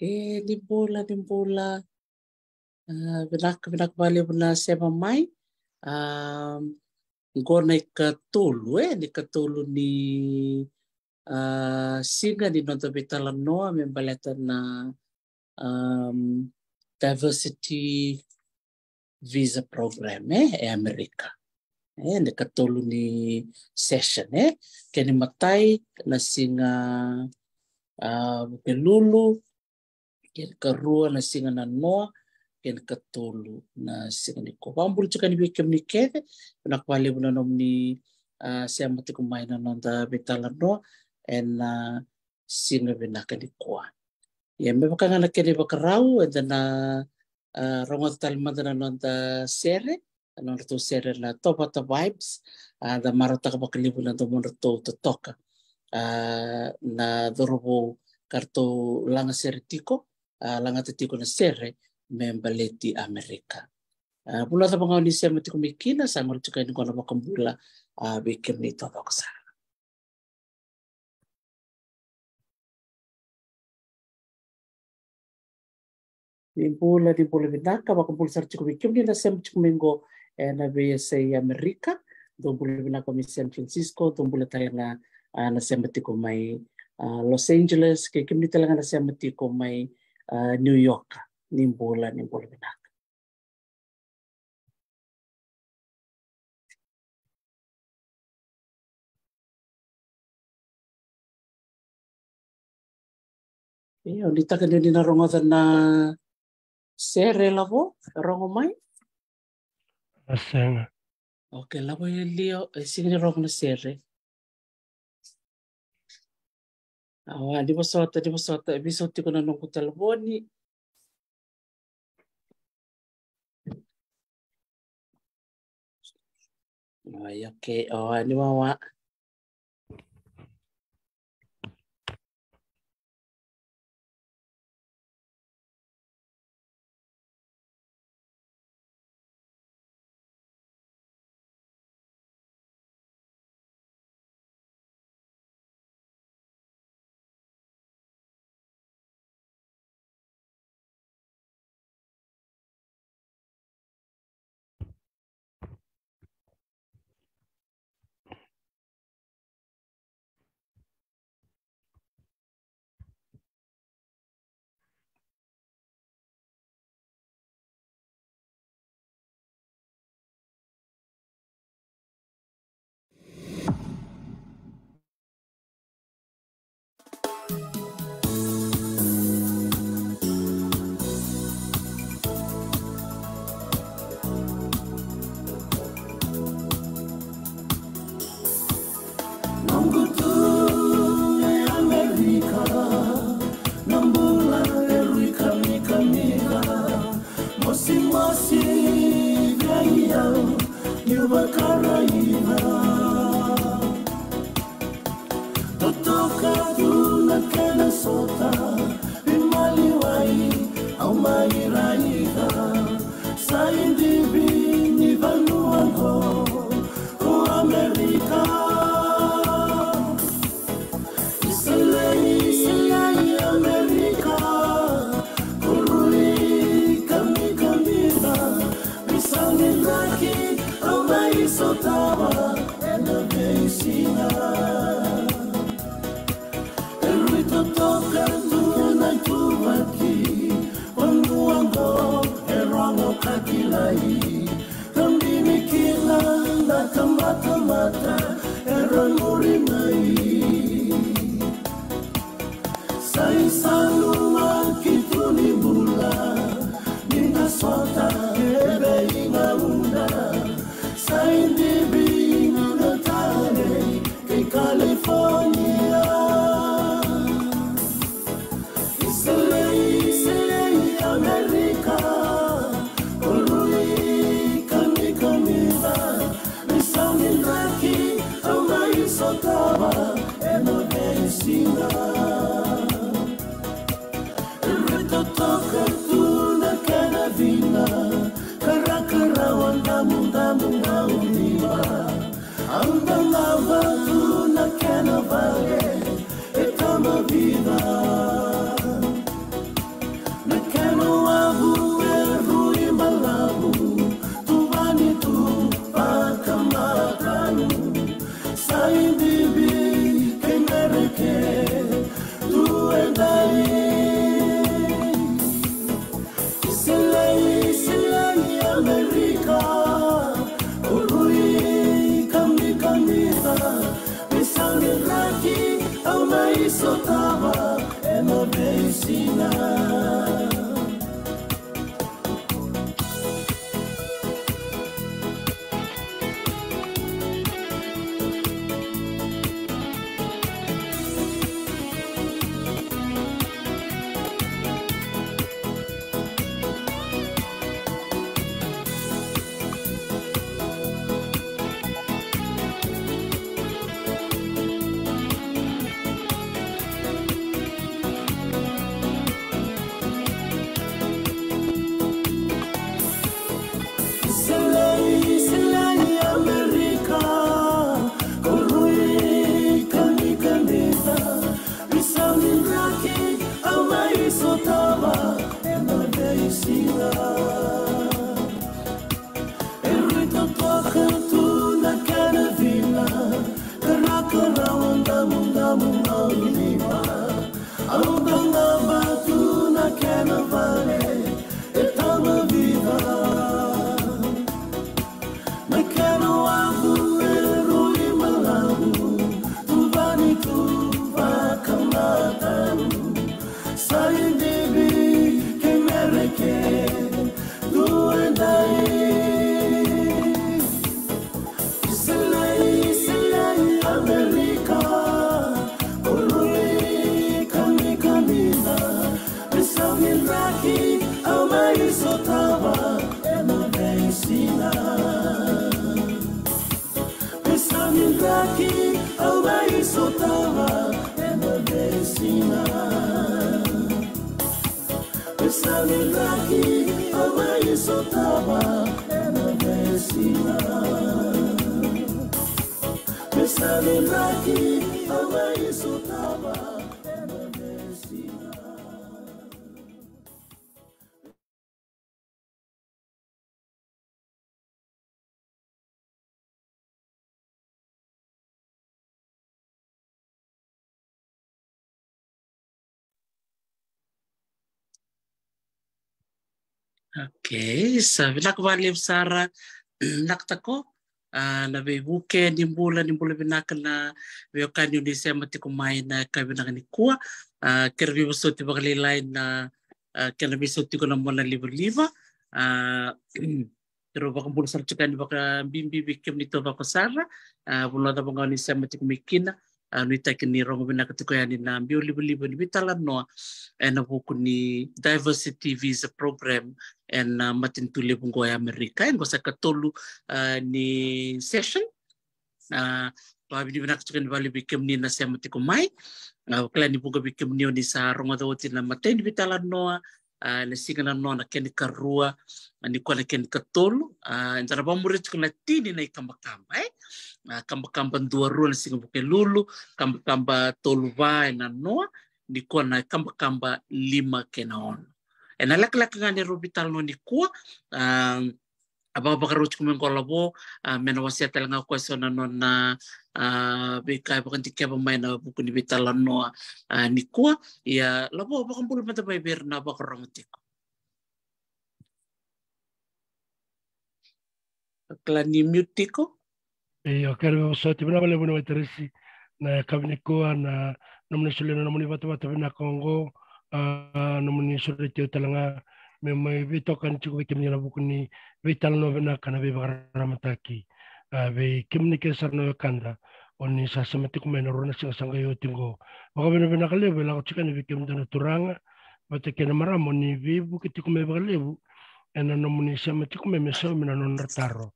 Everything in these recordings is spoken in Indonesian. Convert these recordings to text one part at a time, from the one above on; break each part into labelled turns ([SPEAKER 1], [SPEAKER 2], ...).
[SPEAKER 1] E ni bola bola vinaka vinaka vale vuna sema mai um, gona i ka tolu e ni ka tolu ni uh, singa ni nota betala noa me baleta na um, diversity visa program e e Amerika. E ni ka tolu ni session e ke ni matai na singa uh, ke lulu ke ka rua na singa na noa ken katolu na singa ni ko. Wambulu tuka ni bikem ni keve, na kwale buna nom ni se na nonda betala no en uh, singa binaka ni koa. Ia me baka ngana kene baka rau e dana uh, ronga tali manda na nonda sere, nonda to sere la topa ta vibes, uh, da marata ka baka libu na domono to to toka. Na dorobo karto langa sere tiko, uh, langa te tiko na sere, membaleti Amerika. Uh, bula ta mga ni siya mati kumikina sa mga tuka ni kono makambula uh, bikin ni to ko sa. Di bula di bula binaka makambula sa tuka bikin ni na siya mati kumingo eh, na beya sa Amerika. Bula binaka mi San Francisco, bula tayo na na mati kumay uh, Los Angeles, kay kimni talaga na siya mati kumay uh, New York ni bola ni bola binaka. Ia, ni taka ni na rongo na sere lavo, rongo mai?
[SPEAKER 2] Asenga.
[SPEAKER 1] Ok, lavo i lio, e singi rongo na sere. Awa, di basota, di basota, e biso tiko na nungu talaboni, Ay, okay. Oh, ni wawa.
[SPEAKER 3] Okay, sa vinakavali Sara naktako uh, na ve buke ni mbula ni mbula vinaka na ve okani ni sema tiko mai na ka vinaka ni kua uh, kera vi so ti na kera vi so tiko na mona liva liva pero baka mbula sara chikani baka bimbi bikim ni to baka sara uh, bula da banga ni sema tiko mikina uh, ni taki ni rongo vinaka tiko yani na mbio liva liva ni vitala noa e na buku ni diversity visa program and uh, matintuli bungo ya Amerika en gosa katolu uh, ni session. Uh, pabi ni binak chikan bali bikem ni na sema tiko mai uh, kala ni bunga bikem ni ni sa ronga do tina maten bitala noa Ah, lasigana nona keni ka rua nikola keni ka tolu ah, jara ba muretuku na tini na ikambakamba eh? ah, e kambakamba dua roa na singa buke lulu kambakamba tolu va na noa nikoa na kambakamba lima kena ono e eh, na lakalaka ngani rubital no uh, aba ba karo chukumen ko labo uh, mena wasia talanga ko so na no na uh, be kai ba kanti keba mai na buku ni vital no uh, ni kua ya labo ba kan bulu mata bai ber na ba karo tiko kala ni mutiko
[SPEAKER 2] e o kero so bana bale teresi na kabini ko na nomne sule na nomne bata bata na kongo no muni sore te talanga me mai vi tokan chiku vi kimni na bukuni vi tal no vena kana vi bagara mataki ke kanda oni sa samati no rona sanga yo tingo. Baka vena vena kale vi la chika ni vi kimni na turanga bate kena mara moni vi bukiti kuma vi lebu ena no muni samati kuma me so mina non rataro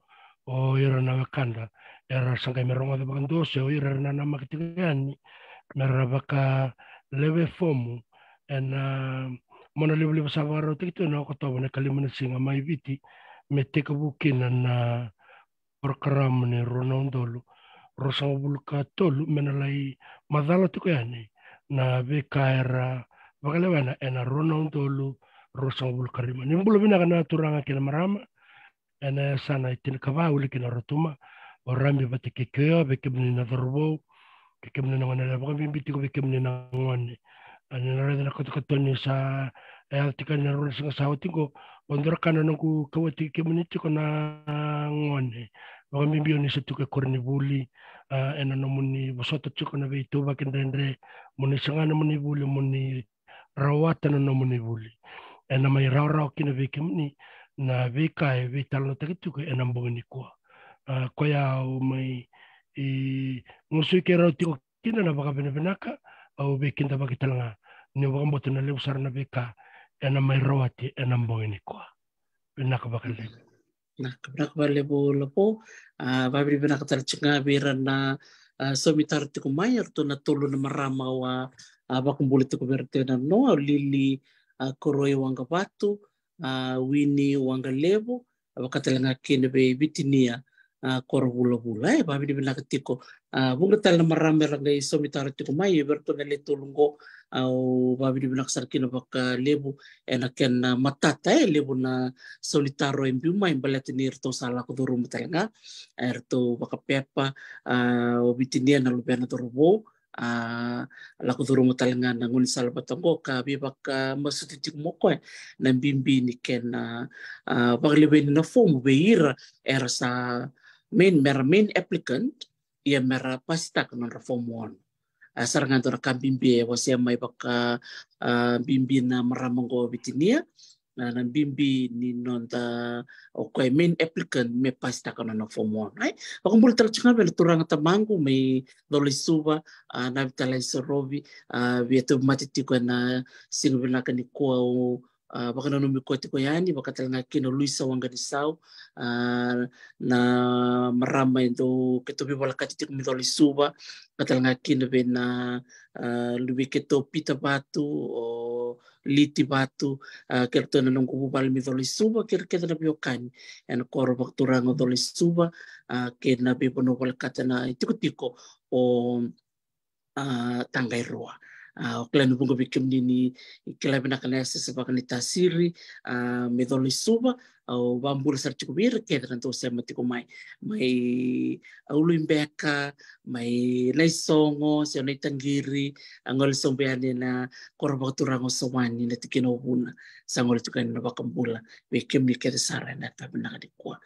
[SPEAKER 2] o ira na kanda era sanga me de bagandose o ira na na makitigani leve fomu en uh, mona libu libu savaro tikito na ko tawana kalimana singa mai viti me te ka bukina na program ni ronondolu rosang bulka tolu mena lai madala tiko yani na ve kaira bakalewana ena ronondolu rosang bulka rima. Ni mbulu bina kana turanga kina marama ena sana itin kawa uli kina rotuma. O rami ba te ke kea be ke mene na dharbo ke ke mene na ngana la baka bimbi tiko be ke mene na ngane ane na na kata katoni sa e al tika na rona sa otiko o ndora kana na ku kawa tiki ke mene tiko na ngane baka bimbi o nisa tuke korni buli e na no muni wasota tiko na vei tuba kendendre muni sangana muni buli muni rawata na no muni buli. E na mai rau rau kina vei ke mene na tuke e na mbongi ni kua uh, koia au mai i ngusui ke rau tiko kina na waka pene penaka au be kinta waki talanga ni waka mbote na leu sarana beka e na mai rawati e na mbongi ni koa penaka waka leu
[SPEAKER 3] na kabraka wale bo lapo wabri penaka tala chinga bira na uh, somitar tiko mai arto na tolo na marama wa wakumbuli tiko bira tena no au lili koroi wanga watu uh, wini wanga levo wakatalanga kene be bitinia uh, kora bula-bula eh babi di benaka tiko bunga tala marame ranga i somitara tiko mai berto na le tulungo au babi di benaka sarkina baka lebu ena ken uh, matata eh lebu na solitaro em biuma em balete ni erto sala ko duru mutalanga erto baka pepa uh, obitinia na lubena duru uh, laku duru mutalanga na nguni sala batango ka bi baka masuti tiko moko eh na bimbi ni ken baka lebe ni na fomu beira era sa main mera main applicant ia mera pasta kanon reform one. Asar nganto ra kambimbi wasia mai baka uh, bimbi na maramango bitinia na na bimbi ni nonta o koe main applicant me pasta kanon na form one. Ai ako mul tra chinga bel turanga tamangu mai dole suba uh, na vitala isorobi uh, vieto matitiko na kwa o uh, baka na numi kote ko yani baka talanga kino Luisa wanga ni sau uh, na marama ito keto bi wala katitik mi doli suba katalanga kino be na uh, lubi keto pita batu o liti batu uh, kerto na nung kububal mi doli suba kir keta na biokani en koro bak turango doli suba uh, ke na bi bono wala kata na itiko tiko o uh, tanggai roa kila ni bunga bikim nini kila bina kana esa sebab ni tasiri uh, medoli suba au bambur sar cukup bir ke dan to se mati ko mai mai imbeka mai nai songo se nai tangiri angol sombe ane na korba turango sowani na tikino buna sangol tukan na bakambula bikim ni ke sara na ta bina di kwa.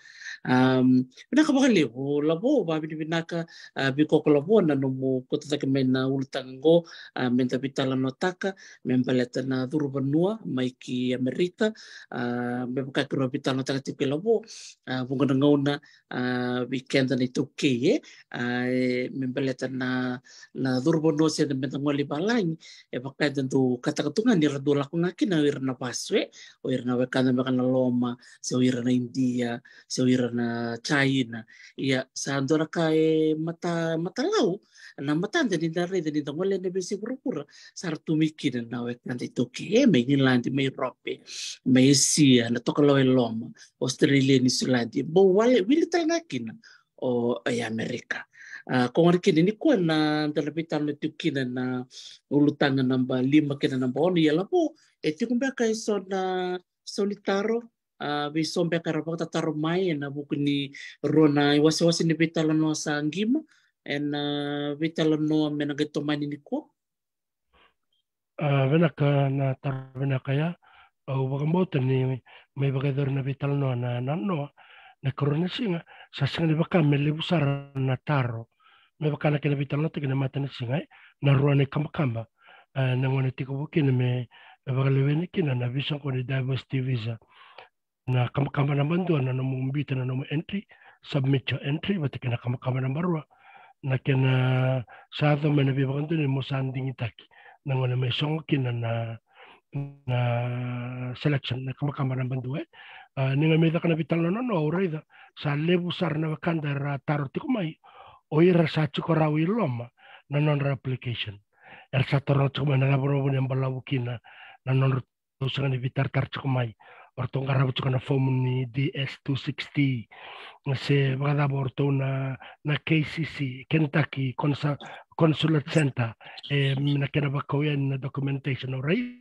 [SPEAKER 3] Um binaka baka lebo labo ba bini binaka biko ko labo na no mo ko ta ke men na ultango uh, men ta bitala no taka men baleta na duru banua mai ki amerika uh, me baka ko bitala no taka tipe labo uh, bunga na uh, weekend na ito ke uh, men baleta na na duru banua se men ta ngoli balang e baka tentu kata katungan ni radula ko ngaki na wir na paswe o ir na wekana baka na loma se o ir na india se o ir na China. Ia sa andora ka e mata mata lau na mata de ni dare de ni da ngole ne besi pura sar tu mikir na we kan to ke e me ni landi me rope me sia na to kalo loma Australia ni Sulandi bo wale wili tal kina o e Amerika. Uh, kung ano kini ni ko na talapitan na tukina na ulutangan namba lima kina namba ono yala po e tikumbe kay so na solitaro uh, bisombe karapa tataro mai na buku ni rona wasi wasi ni bitalo no sa ngima en uh, bitalo no mena geto mani
[SPEAKER 2] na tar vena kaya au baka mota ni mai baka dor na bitalo no na na no na korona singa sa singa ni baka mele busara na taro. Me baka na kena bitalo no te mata na singa na roa ni kamba kamba uh, na ngone buki na me baka lewe ni kina na visa ko ni diversity visa. Na kamakama na mandua na nomu mbita na nomu entry submit your entry bati kena kamakama na marua na kena mena biba kanto ni mo sanding itaki na ngona may songo kina na na selection na kamakama na mandua uh, ninga meda kana vital no no uraida sa lebu sar na wakanda ra taro tiko mai o ira sa chuko rawi loma na non application. Er sa toro chuko na laboro ni ambalawu kina na non vitar tar chuko mai. Orto ngarabu tuka na fomu ni DS260 se vada borto na na KCC Kentucky Consa, Consulate Center e na kena bako na documentation o rai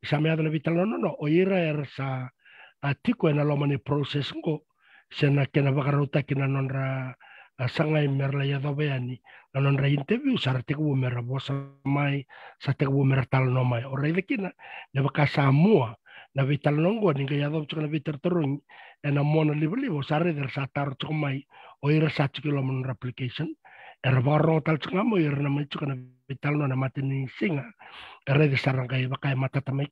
[SPEAKER 2] sa me ada na vital no no o ira er sa atiko na loma ni process ngo se na kena bakaruta kina non ra sangai merla ya do beani non ra interview sar te ku mera bosa mai sa te ku mera tal no mai ora de kina ne baka samua na vital nongo ni ga ya do chukana vitar ena mona libo libo sare der sa tar chuk mai o ira sa chukilo mon application era barro tal chunga mo ira na mai chukana vital no na matini singa. Era de saranga i baka mata tamai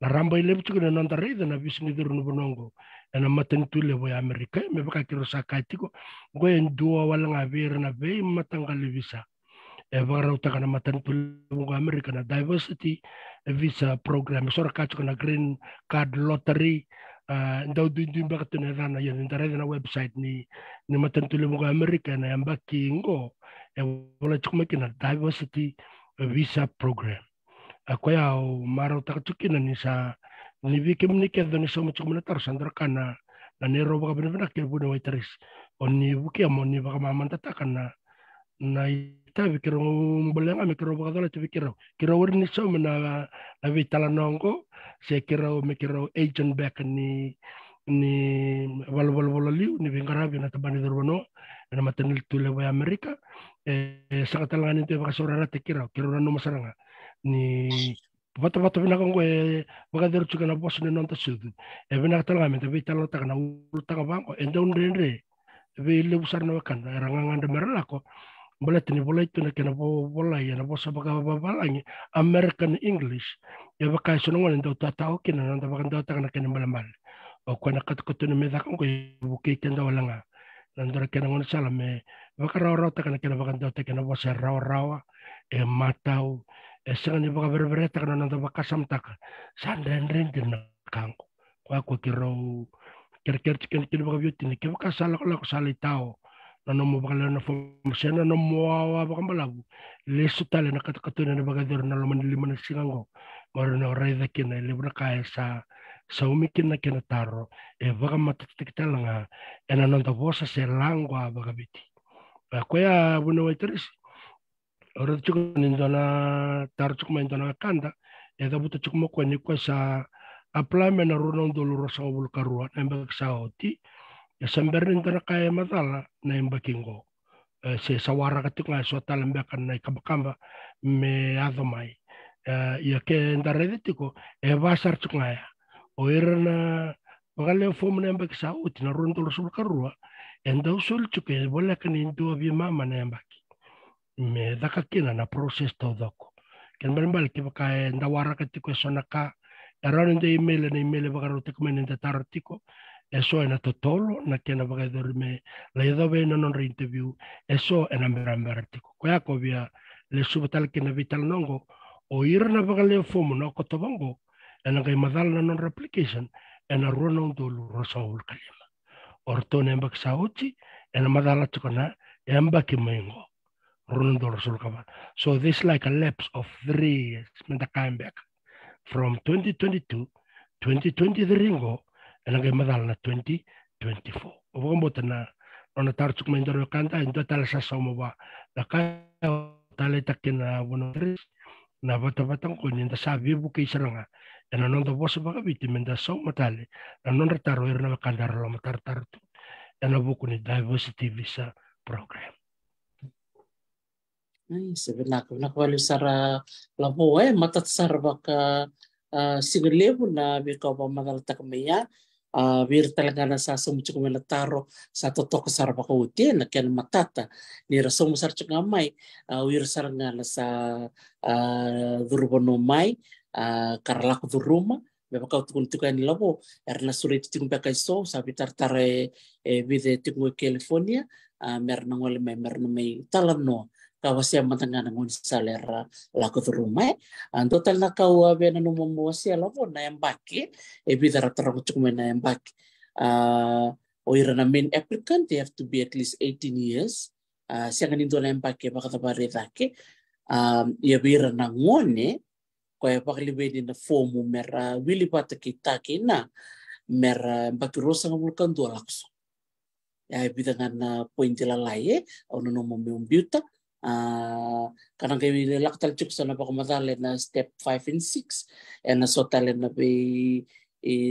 [SPEAKER 2] na ramba ile butu na nanta reida na visingi duru no bonongo na matani tule amerika me baka kiro kaitiko go en dua wala nga vera na matanga le visa. E vara utaka na matani tule amerika na diversity visa program. Sora kacho na green card lottery uh, ndau du du baka tene dana ya ndare na website ni ni matani tule bo amerika na yamba kingo e wala chukuma kina diversity visa program. Akoya o maro takatukina ni sa ni vike mni ke doni so mucho mna tar sandra kana na ne ro baka bena ke bu no itaris o ni buke mo ni baka mama tata kana na ita vikiro mbolanga me kiro wor ni so mna na vitala nongo se kiro me kiro agent back ni ni wal wal wal liu ni vingara na tabani dorbono na matenil tule wa amerika. Eh, sangatalanga ni te baka sorara te kiro kiro no masaranga ni vata vata vina kongo e waka deru tuka na bosu ni nonta sudu e vina katala ngame te vita lo taka na ulu taka vango e ndau nrenre e ve ile usar na wakanda e ranga nganda mbole tini itu na kena bo bola ya na bosa baka babalangi American English e waka e sunu ngone ndau tata o kina nanta waka ndau taka na kena mbala mbala o kwa na katukutu ni meza kongo e buke kenda walanga nandora kena ngone sala me waka rawa rawa taka na kena waka ndau taka na bosa rawa rawa e matau esanga baka berbere taka na nanda baka samtaka sandan rendir na kanko kwa kiro kira kira chicken kira baka beauty ni kira baka sala kala ko tao na no mo baka na fo sena no mo wa baka malabu le sutale na kata kata na baka der na loman lima na singango maro na rai da kina le baka kaya sa sa umikin na kina taro. E baka matatitik talanga e na nanda vosa se langwa baka biti. Kwa ya buna waitarisi ora chuku nindona tar chuku maindona kanda. E da buta chuku mo ni kwa sa apply me na runo ndolo rosa bul karua na mbak sa oti ya samber nindona kaya matala na mbakingo e, se sawara katuk nga so talambe kan na kabakamba me adomai ya ke ndare ditiko e basar chuku nga ya. O irna pagale fo mo na mbak sa oti na runo ndolo sul karua enda usul chuku e bola kan indu abi mama na mbaki me daka kina na proses to doko. Ken bal bal ki baka e ndawara ka tiko so naka eron de email na email baka ro tiko men de tartiko eso ena totolo na kena baka dorme la yedo be no non interview eso ena mera mera tiko ko ya ko via le subatal kina vital nongo. O ir na baka le fomo no ko tobongo ena kai madal na non replication ena rono dolu rosaul kalima ortone mbak sauchi ena madala tukona emba kimengo So this like a lapse of three years, came back from 2022, 2023 ngo, ang madal na 2024. Ubo mo na ona tarchuk may ndoro kanta indo tal sa somo ba na kaya tale takin na wono na bata batang ko ninda sabi bu saranga. And anon do boss ba kabiti menda so matale anon retaro irna kandar lo matar tartu and abuko ni diversity visa program.
[SPEAKER 3] Ai, sebenarnya nak wali sara labo eh mata sara baka uh, siglebu na bika ba madal takmeya uh, bir talaga na sa sumuchuk mena taro sa totok sara baka uti na ken matata. Ni raso mo sar mai uh, wir sara nga na sa durbono mai karalak duruma. Me baka tukun tukan labo erna sulit tikun baka so sa bitar tare e bide tikun California. Uh, mer nangol me mer mai kawasia matanga na ngon salera la ko rumai an total na kau ave na numo mo sia la na embaki e bidara tara ko na embaki uh, o ira na main applicant they have to be at least 18 years. Uh, sia ngani do na embaki baka tabare dake um ia bira na ngone ko e paklibe ni na fomu mera wili pata kita kina mera embaki rosa ngulkan do lakso ya bidangan na point la laie o no mo me un biuta uh, kanang kay laktal chuk sa napakamatali na step 5 and 6 and na sotali na be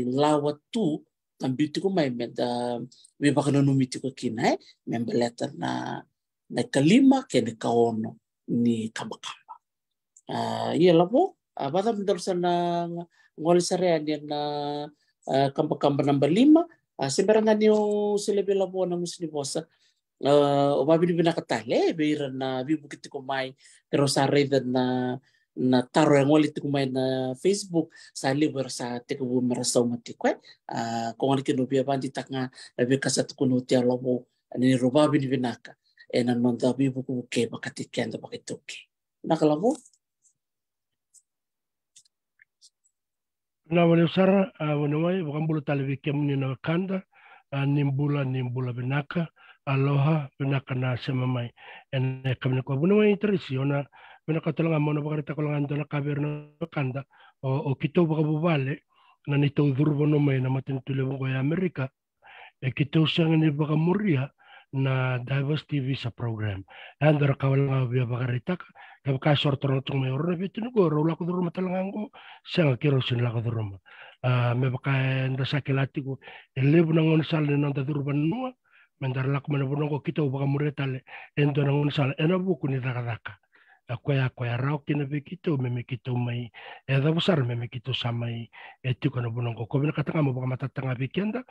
[SPEAKER 3] lawat 2 tambiti ko mai meda me baka no numiti ko kina me letter na na kalima ke ni kaono ni kamba kamba uh, ia labo uh, bada mendor sana ngoli sarea dia na uh, kamba kamba namba lima uh, sembarangan yo selebe labo na musni uh, o babi ni binakatale beira na bibu kiti ko pero sa na na taro yang wali tiku na Facebook sa liber sa tiku bu merasa mati kwe. A ko ngani kino bia bandi taka na bia kasa tuku no tia lobo ni roba bini binaka e na nonda bi buku buke bakati kenda bakituke naka lobo?
[SPEAKER 2] Na wale usara a wana mai bukan bulu tali wiki muni na kanda nimbula nimbula binaka aloha binaka na sema mai ene kamina kwa buna mai terisi ona mena katalanga mo na bakarita kalanga ndo na kaber na kanda o, o kito baka bubale na ni tau dhurbo no mai na matintule mo ya Amerika e kito sanga ni baka muria na diversity visa program. Andar kawalanga bia bakarita ka. Ka ka sorto no tung mai orna bitu go ro la ko dhurbo matalanga ngo sanga kiro sin la ko dhurbo me baka nda sakilati ko e lebu na ngon sal na nda dhurbo mendar lak mana bono ko kito baka muria tale. Endo na ngon sal ena buku ni daka daka a koe a koe a rao kina pe kito me me kito mai e da busar me me kito sa mai e tiko na bunongo ko bina katanga mo baka matatanga pe kenda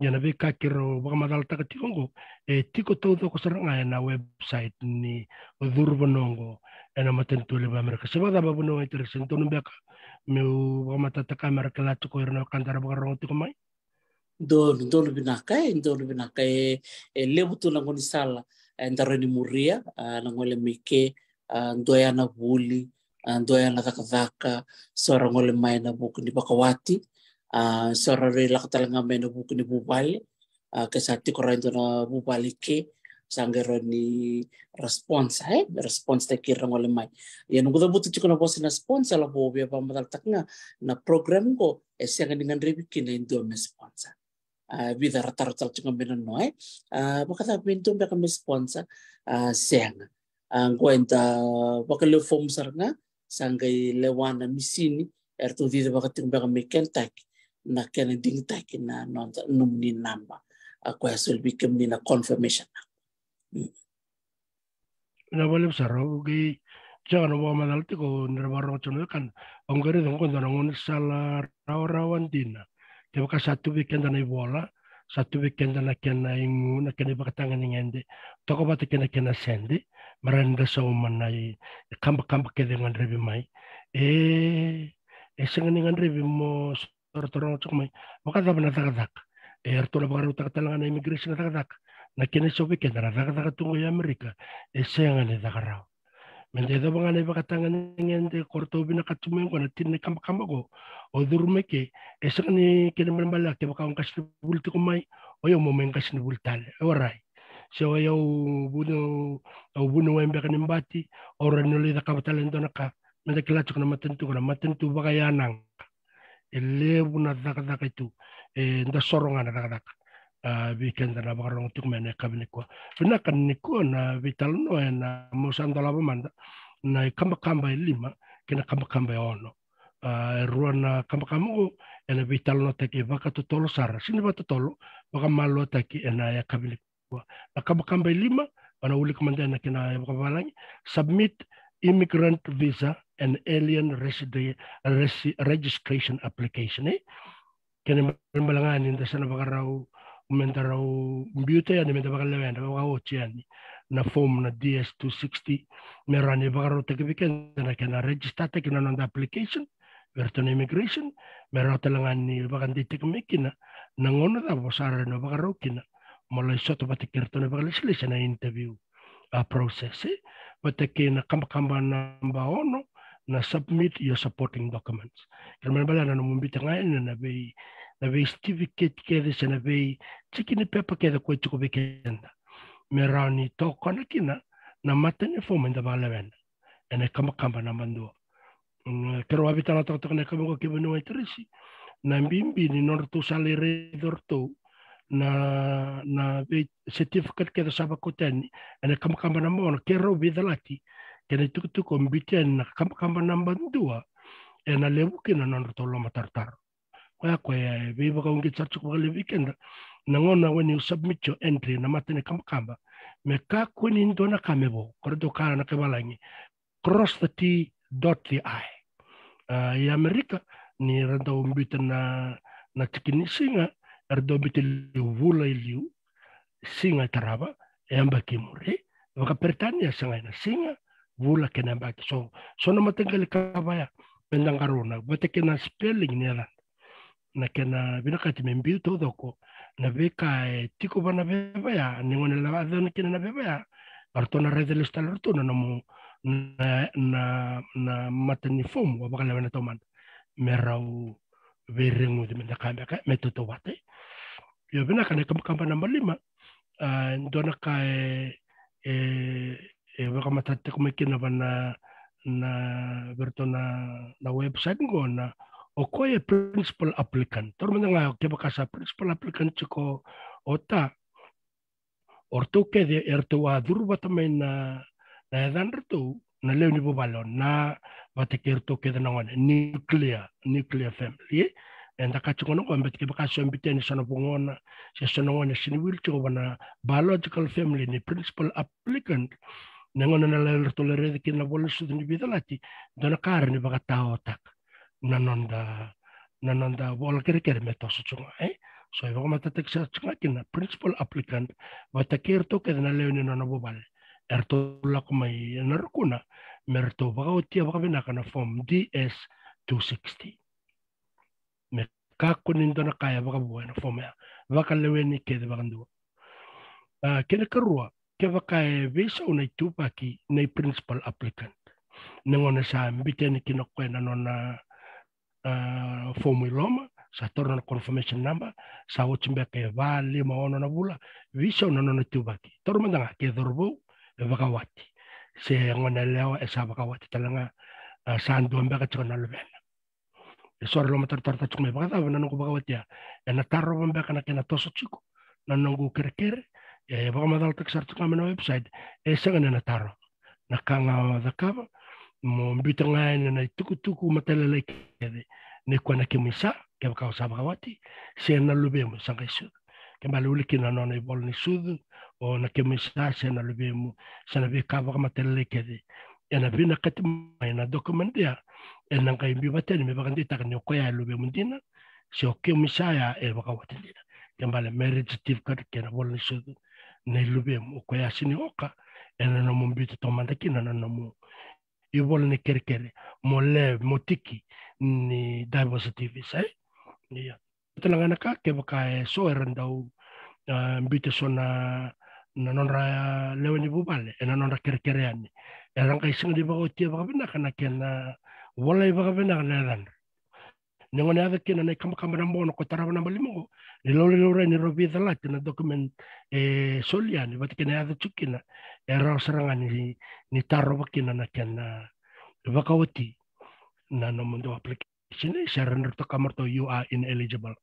[SPEAKER 2] ya na be ka kiro baka madal taka tikongo e tiko tau to na website ni. O dur bunongo e na maten tule ba mereka. Seba da babu no interest to no beka me baka matataka mereka la tiko irna kantara baka tiko mai
[SPEAKER 3] do do no binaka do no binaka e lebu tu na ngoni sala. E ndara ni muria na ngole mike ndoe ana vuli ndoe ana dhakadhaka sora ngole mai na buku ni bakawati sora re lakatalanga mai na buku ni bubale ke sati ko rain na bubale ke sangero ni response hai response te kira ngole mai ya nungu da butu chiko na bosi na sponsor la bo bia pa madal taknga na program ko e senga dengan rebi kina indo me sponsor vida rata-rata chiko mena noe baka ta pintu baka me sponsor senga ang kwenta baka le form saranga lewana misini erto dida baka ting baka me kentak na kena ding tak na non num ni namba. Ako asul bikem ni na confirmation.
[SPEAKER 2] Na wale saro gi jangan wa madal tiko nira baro chono kan ongere dong kon dong on sala raw rawan dina baka satu weekend na bola satu weekend na kena ingu na kena baka tangan ngende toko bata kena kena sendi maranda sa umanay kamba kamba kede ngan rebi mai. E e sengan ngan rebi mo torong chok mai maka da bana taka taka e arto la bagaru taka talanga na immigration taka taka na kene so weekend na taka taka tungo ya Amerika e sengan ni taka rao mende da banga ne baka tanga ngende korto bina katume ko na tinne kamba kamba ko o durme ke e sengan ni kene mbala ke baka ngkas bulti ko mai o yo mo men kas ni bultale orai so yo buno au buno wembe kan mbati ora no le da ka talento na ka mende kila chukuna matentu kana matentu baka yanang ele buna daka daka itu. E nda soronga na daka daka weekend na baka rong tuk mene kabini ko bina kan niko na vital no na musanda la manda na kamba kamba lima kena kamba kamba ono. Uh, rua na kamba kamba ko ena vital no teki baka to tolo sara. Sini tolo baka malo teki ena ya kabini ko na kamba kamba lima wana uli kamanda na kena baka balangi submit immigrant visa and alien resident registration application eh? Kene malangan inda sana baka raw umenta raw mbiute yani menta baka lewenda baka wochi yani. Na form na DS260 merani baka raw teki weekend na kena register teki na nanda application verto na immigration meraw talangan ni baka ditik mikina nangono da bosara no baka raw kina. Mulai soto batikirto na baka lislis na interview. Uh, process eh? Batake na kamba-kamba namba ono na submit your supporting documents. Kerana bala na mumbita ngayon na be na be certificate kede sa na be chiki ni pepa kede ko chuko be kenda. Merao ni to kona kina na mata ni form inda bala wena. Ene kamba kamba na mandua. Kero wabita na toko na kama ko kibano wa teresi. Na mbimbi ni norto sale redorto na na be certificate kede saba koteni. Ene kamba kamba na mo kero bidalati kena tuku tuku mbitian na kamba kamba namba dua e na lewu kena non tolo matartar Kwa kwa ya viva ka ungi tsatsu kwa le weekend. Na ngona when you submit your entry na matene kamba kamba. Me ka kuni ndona kamebo. Kordo kara na kebalangi. Cross the T dot the I. Uh, I Amerika ni randa umbita na na tikini singa erdo umbita liu vula liu singa taraba amba kimure waka pertania sanga na singa vula kena mbaki so so na matengali kabaya pendangaruna bate kena spelling ni ala na kena binakati membiu to doko na beka e tiko bana beba ya ni ngone la adon kena na beba ya artona redele stal artona na mo na na na matani fomu wa bakala na toman merau verengu de menda kamba ka metoto wate yo bina kana kam kamba namba lima uh, ndona ka e e e waka matate ko mekina bana na berto na na website ngo na o ko e principal applicant. Tor menda nga ke baka sa principal applicant chiko ota orto ke de erto wa durba tamai na na edan rto na leo ni bobalo na bate ke erto ke na nuclear nuclear family. En da kachi kono kwamba tike baka so mbiteni sana bongona se sana ngona sini wil cho bana biological family ni principal applicant. Nangona na la tolere ke na bolle su ni bidalati dona kar ni baka tao tak nanonda nanonda bol kere kere meto so chunga eh? So iba ko mata tek sa chunga kina principal applicant bata kerto ke na leoni no no bobal erto la ko mai na rukuna merto baka otia baka bina kana form DS 260 me ka kunindo na kaya baka buhay na fomea baka leweni ke de baka nduwa uh, kene karua ke e visa una itupaki na principal applicant. Nengona sa mbiteni kino kwena nona uh, fomu iloma sa torna na confirmation number sa uchimbe ke va lima ono na bula visa una nona itupaki toru mandanga ke dorbo e baka wati. Se ngona lewa e sa baka wati talanga uh, sa nduwa ka chona lubena sore lo matar tarta chume baga ta na nungu baga watia e na tarro bambe kana kena toso chico. Na nungu kere kere e baga madal tak sar chuka mena website. E sanga na tarro. Na kanga da kava mo mbita ngai na tuku tuku matele le kede ne kwa na kemisa ke baga sa baga wati se na lube mo sanga isu ke ba lule kina no na bol ni sudu o na kemisa se na lube mo se na be ka baga matele le kede e na bina kati mai na dokumentia e nanga i mi watene me wakandi taka ni okoya e lube mundina se o ke misaya e waka watendina ke mbale marriage certificate ke na wala nisu ne lube mo okoya sini oka e na no mumbito to mandakina na no mo i wala ni kere kere mo le mo tiki ni diversity visa eh ya talanga na ka ke waka e so e randau mbito so na na nonra leweni bubale e na nonra kere kere ani e ranga isinga di bako tia baka bina kana ke na wala i baka bena kana dan ne ngone ave kina ne kama kama nambo no kotara na malimo ni lo lo re ni robi dala na document e soliani bat kina ave chukina e ra saranga ni ni tarro bakina na kena baka wati na no mundo application e surrender to kamar to you are ineligible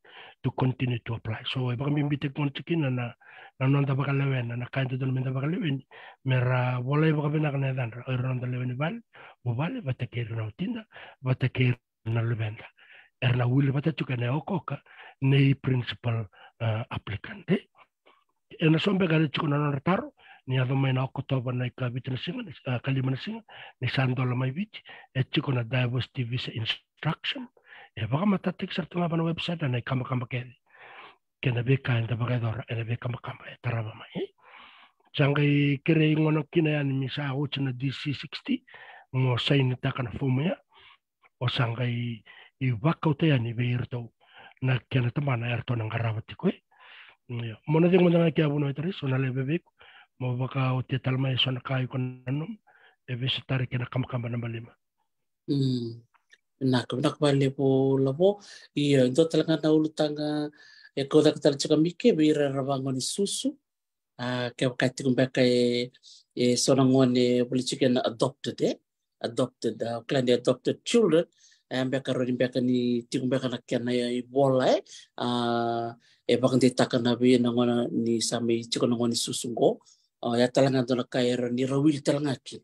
[SPEAKER 2] to continue to apply. So baka mimbite kon chukina na na nonda baka lewen na kainto don menda baka lewen mera wala baka bena kana dan ra. Ronda lewen bal bubale bata kere na utinda bata kere na lubenda. Erna wili bata chuka ne okoka ne principal uh, applicant eh ena sombe gale chuka na nona taro ni ado mai na okotoba na ka bitna singa uh, kalima na singa ni sandola mai bit e chuka na diversity visa instruction e mata tek sartunga bana website na kama kama kere kena beka enda baka dora ena beka makamba e taraba mai jangai kere ngono kina yani misa na DC60 mo saini takana fumia o sangai i wakau ani veirto na kena tamana erto na ngarawati koe mo na dingo na kia buno itari so na lebe beku mo baka o te talma e sona kai kon nanum e visitari kena kamakamba namba lima
[SPEAKER 3] mm nak nak bale po labo i do talaga na ulutanga e ko da katala chika mike vira ravango ni susu. A ke wakati kumbeka e e sona ngone adopted eh adopted uh, klandi adopted children eh, mbeka rodi mbeka ni tiku mbeka na kena ya ibola eh uh, e baka ndi taka na na ni sami chiko na uh, ya talanga dona kaira ni rawil talanga ki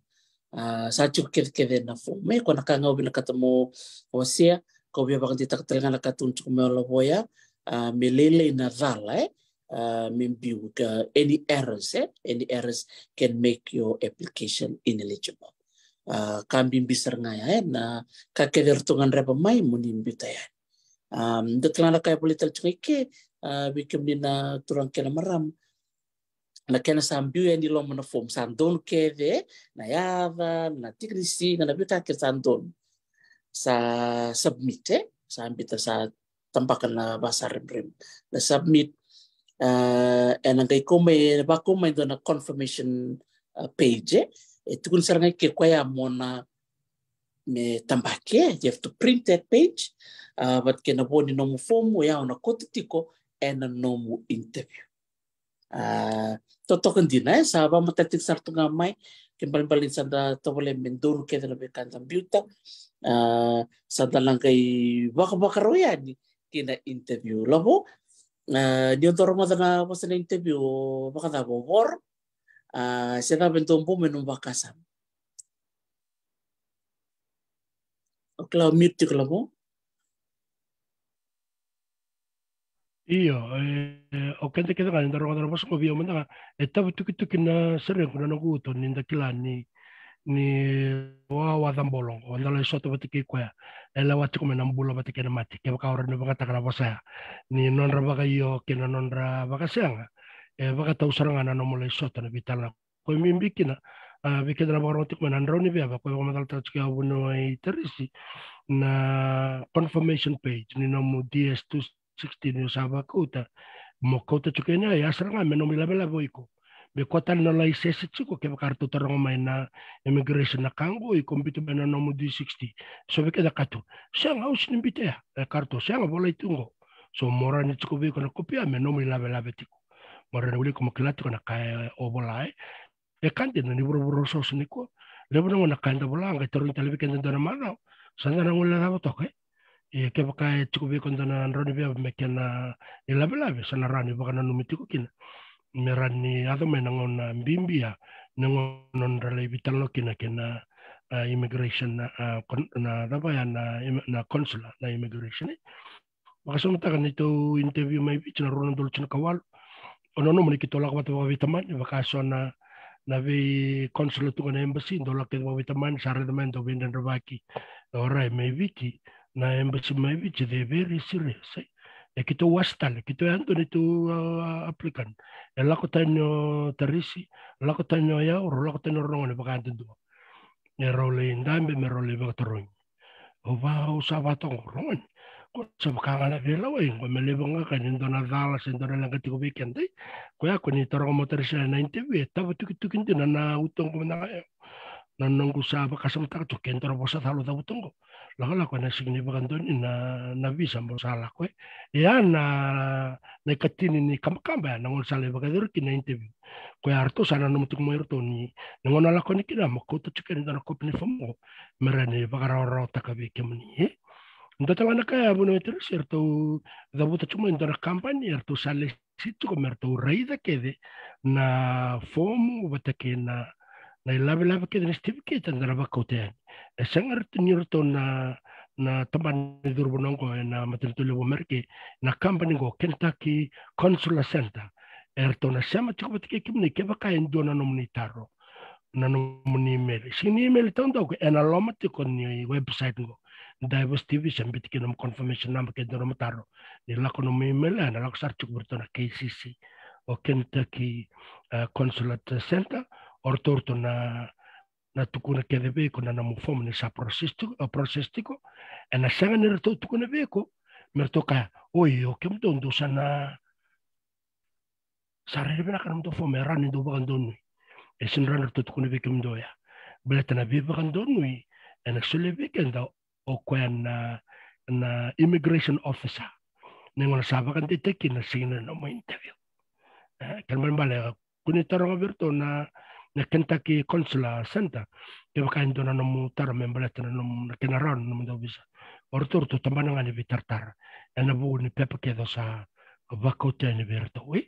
[SPEAKER 3] sa chiko kede kede na fo. Me kona kanga ubi na katamo wasia ko bia baka tita katelanga na katun chuku me ola voya me lele ina dhala eh. Membiu ka any errors eh. Any errors can make your application ineligible. Uh, kambi bisar ngaya eh. Na kakever tungan repa mai munim bitaya um detlana kaya polital chungai ke? Uh, bikem na turang kena maram na kena sambiu ya ni lo mana form sandon keve na yava na tikrisi na nabi kakir sandon sa submit eh? Sa ambita sa tampakan na basa rem na submit uh, and ang kay kume ba kume do na confirmation uh, page eh? Tukun sarang ke kwaya mona me tambake you have to print that page uh, but ke na boni no form ya na kotiko and a nomu interview uh, totokan din eh sa ba matatik sarto nga mai kembali balik sa da tawale mendoro ke da be kantam biuta uh, sa dalang kay baka baka royan kina interview. Labo Uh, di otro mo na pas na interview baka na bo war uh, siya na bentumpo menung bakasan. O klau mute ko labo
[SPEAKER 2] Iyo, eh, o kente kita kan ndaro ndaro bos ko biyo manda e tabu tuki tuki na sere ko na guto ni ndakila ni ni wa wa dambolong o ndalo soto batiki kwa ela watu kuma na mbula batiki na mati ke baka ora ne baka takana bosa ni non ra baka yo ke na non ra baka senga e baka tau saranga na no mole soto na bitala. Ko mi bikina a bikina na baka roti kuma na ndro ni bia ko ko madal ta tsiki abu no ai terisi na confirmation page ni no mu DS 216 ni saba kuta mo kota tsukena ya saranga me no mi labela boiko be kota no lai sese tsiko ke kartu tarong mai na immigration na kango i kompitu bena no mu D60 so be kada katu. Siang aus ni bite ya kartu siang bola itungo so mora ni tsiko be kona kopia me no mi lave lave tiko mora ni uli como kilatu kona kai obola e e kante ni buru buru so siniko le bono na kanda bola nga torin talibi kenda dana mana sanga na ngula toke e ke baka tsiko be kona na be me kena e lave lave sana rani baka na numitiko kina merani ado me na bimbia nangon non rale vitalo kina kina uh, immigration na na apa ya na na consular na immigration ni. Maka sumata kan itu interview mai bici na dulu cina kawal. Ono no meniki tolak wata wa vitaman maka so na na vi consular tu kana embassy dolak ke wa vitaman sare de vinden rabaki ora mai bici na embassy mai bici de very serious eh? e kito wastal kito ando ni tu uh, applicant e lako tanyo tarisi lako tanyo ya ro lako tanyo rongo ne baka andu e role me role baka torong o va o sa va tong rongo ko sa baka ngana vela we ko me le banga ka nindo na dala se ndo na ko weekend dai ko ya ko ni motor sa na interview ta bu tuki tuki na na utong ko na na nongu sa baka sa mata to kentro bosa talo da utong ko laka la kona signifikan doon na na visa mo sa la ko ya na na katini ni kamakamba na ngol sale baga dur kina interview. Ko ya arto sana no mutuk mo irto ni ngol la ko ni kina mo ko to chicken na ko pini famo merani baga ro ro takabi kemni eh ndo tanga na kaya buno iter serto da buta chuma na kampani sale situ ko merto kede. Na fomu batake na na ilabe labe kede na certificate na ba kote e sangar tinirto na na taman ni durbonongo na matentule bo merke na kampani go Kentucky Consular Center. Erto na sama chiko batake kimni ke baka endo na nomni taro na nomni email. Sini email tondo ko ena lomati ko ni website go Divers TV sampai tiga nom confirmation number ke nom taro. Ni lako nom email na lako sar cuk bertona KCC o Kentucky uh, Consulate Center orto orto na na tukuna ke debe ko na namu form ni sa tu o process tiko na sanga ni rto tukuna be ko merto ka oi o kem don do sana sare be na kan do form ran do ba don e ran rto tukuna be kem do ya beleta na be ba don nui be kenda o kwen na na immigration officer. Ne ngona saba kan teki na sina no mo interview. Kan man bale kuni taro virto na na Kentucky Consular Center ke baka indo na no taro membala na no na kenaron no mo visa orto orto tambana ngani vitartar ena bu ni pepe ke do sa bako tene virto we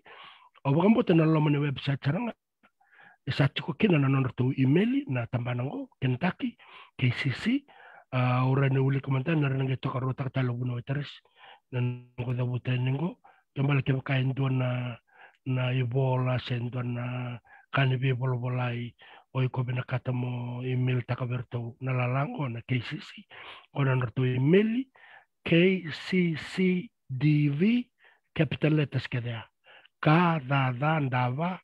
[SPEAKER 2] o bagambo na lo mo website charanga sa chiko kina na no email na tambana ngo Kentucky KCC uh, ora ne uli kamanta na ranga toka rota talo buno teres nan ko da butenengo kembali ke na na ibola sen na kani be bolo bolai oi ko bena kata mo email takaberto na lalango na KCC ona norto email KCCDV capital letters kedea ka da da ndava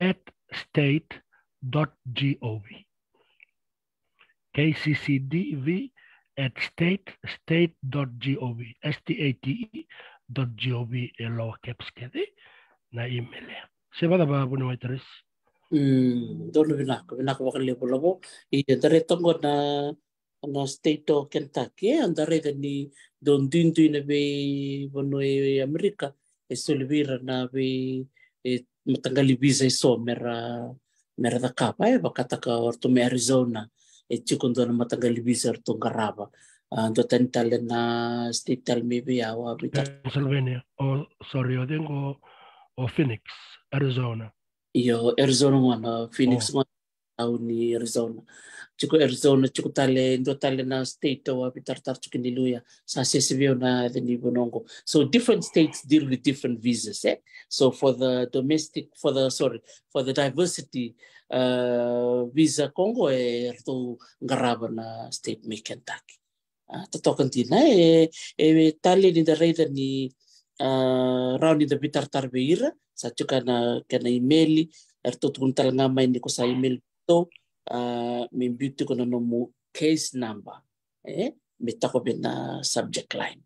[SPEAKER 2] at state.gov kccdv at state s-t-a-t-e dot gov e lower caps kede na email ya se ba ba bu no
[SPEAKER 3] mm dolo binak binak wa kali bo lobo i dare tongo na na state of Kentucky andare ni don dindu na be bono e Amerika e solvira na be e matangali visa e so mera mera da kapa e bakata ka orto me Arizona. E chikondo na matangali visa orto garaba. Ando tan tale na state tal me be awa
[SPEAKER 2] Pennsylvania. O sorry o dengo o Phoenix Arizona
[SPEAKER 3] Iyo Arizona ngwana Phoenix oh. ngwana au ni Arizona. Chuko Arizona chuko tale ndo tale na state wa bitartar chuko niluya sa sesivio na ni bonongo. So different states deal with different visas. Eh? So for the domestic, for the sorry, for the diversity uh, visa Congo e rto ngaraba na state me Kentucky. Uh, tatokan tina e, e tale ni da reida ni uh, rauni da bitartar beira sacho kana kana email er to tun talanga mai ni ko sa email to uh, min beauty ko no mo case number eh? Me tako na subject line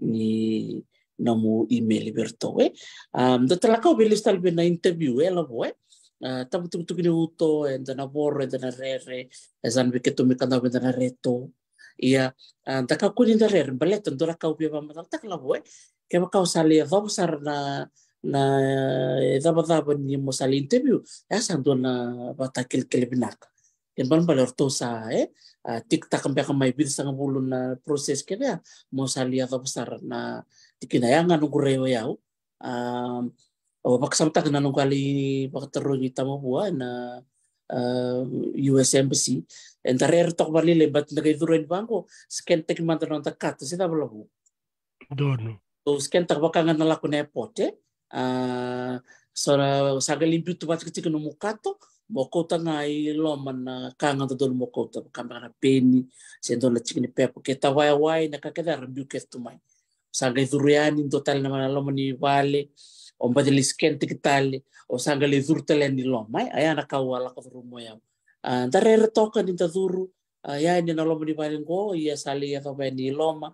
[SPEAKER 3] ni no mo email berto eh? Um do talaka belis tal na interview eh lo eh? Uh, tabu tu tu kini uto en dana borre dana rere esan biketu mi kana dana reto. Ia uh, taka kuni da rere balet ndora kau be ba matal tak la boy ke ba kau sali va sar na na e dava dava ni mo sal interview ya sa do na bata kel kel binak ken ban balor to sa e tik tak kampe ka mai sang bulu na proses ke mo sal ya dava sar na tikina ya nganu gure ya um o bak sam tak na kali bak terro ni tamo bua na uh, US Embassy. Entare tok bali lebat na kay duren banko sken tek man ta kat sa dava labu
[SPEAKER 2] dono.
[SPEAKER 3] so sken tak bakangan na lako na eh uh, sora saga limpi tu mukato mo kota ngai loma na kanga to don mo kota kamba na peni se don la chikini pepo. Ke ta wai na ka keda rambu ke tu mai. Saga duriani total na mana loma ni vale o sken tikitale o saga le zurtele ni loma aya na kawala ko rumo ya. Uh, dare toka ni ya ni na loma ni vale ngo ia sali ya ka ni loma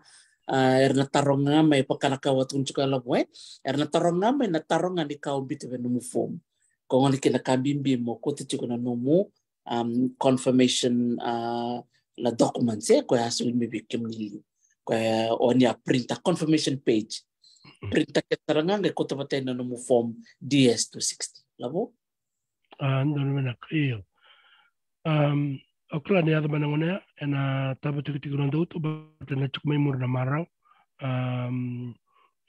[SPEAKER 3] erna taronga mai pakana ka watun chuka la boy erna taronga mai na taronga ni ka ubite be numu form ko ngani kina kabimbi mo ko te chuka na numu um, confirmation uh, la documents eh ko asu mi bi kemni ko oni a printa confirmation page. Printa ke taranga ngai ko te na numu form DS 260 labo?
[SPEAKER 2] Ah ndon mena iyo. Um okla ni ada mana ngone ena tabu tu tu ronda utu ba tena cuk mai murna marau um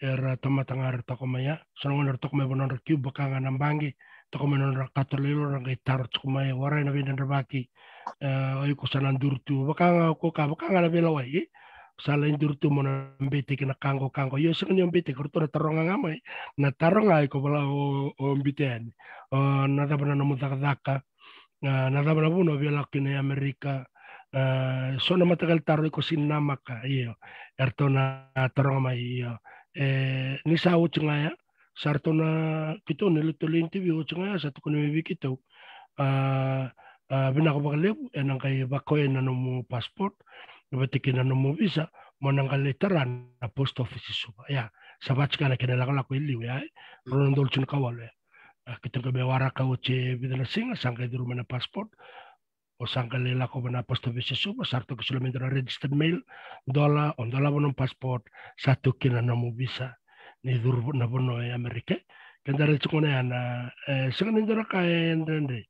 [SPEAKER 2] era tama tangar to ko maya sono ngone to ko mai bonon kiu bakanga nambangi to ko menon katolelo ranga itar cuk mai wara na bin baki uh, oi ko sanan durtu bakanga ko ka bakanga na bela wai sala indurtu mona mbete kina kango kango yo sing nyom bete kurto na taronga ngamai na taronga ko bala o o mbiten o na da bana no mudaka na nadabra buno vio la kine Amerika uh, sona matagal taro ko sinamaka iyo ertona taronga mai iyo eh ni sa uchunga ya sartona kito ne luto linti bi uchunga ya satu kono mi kito uh, uh, bina ko bakale enang kay bakoy na mo passport nabati kina no mo visa mo nang kalitaran na post office suba ya sabat kana kina la ko iliw ya ronon dolchun kawale kita ke bewara ka uche bidala singa sangka di rumah na passport o sangka lela ko bana posto visa suba sarto ke solamente na registered mail dola on dola bono passport satu kina na mo visa ni dur na bono e amerika kan dara chukone ana singa ni dara ka endende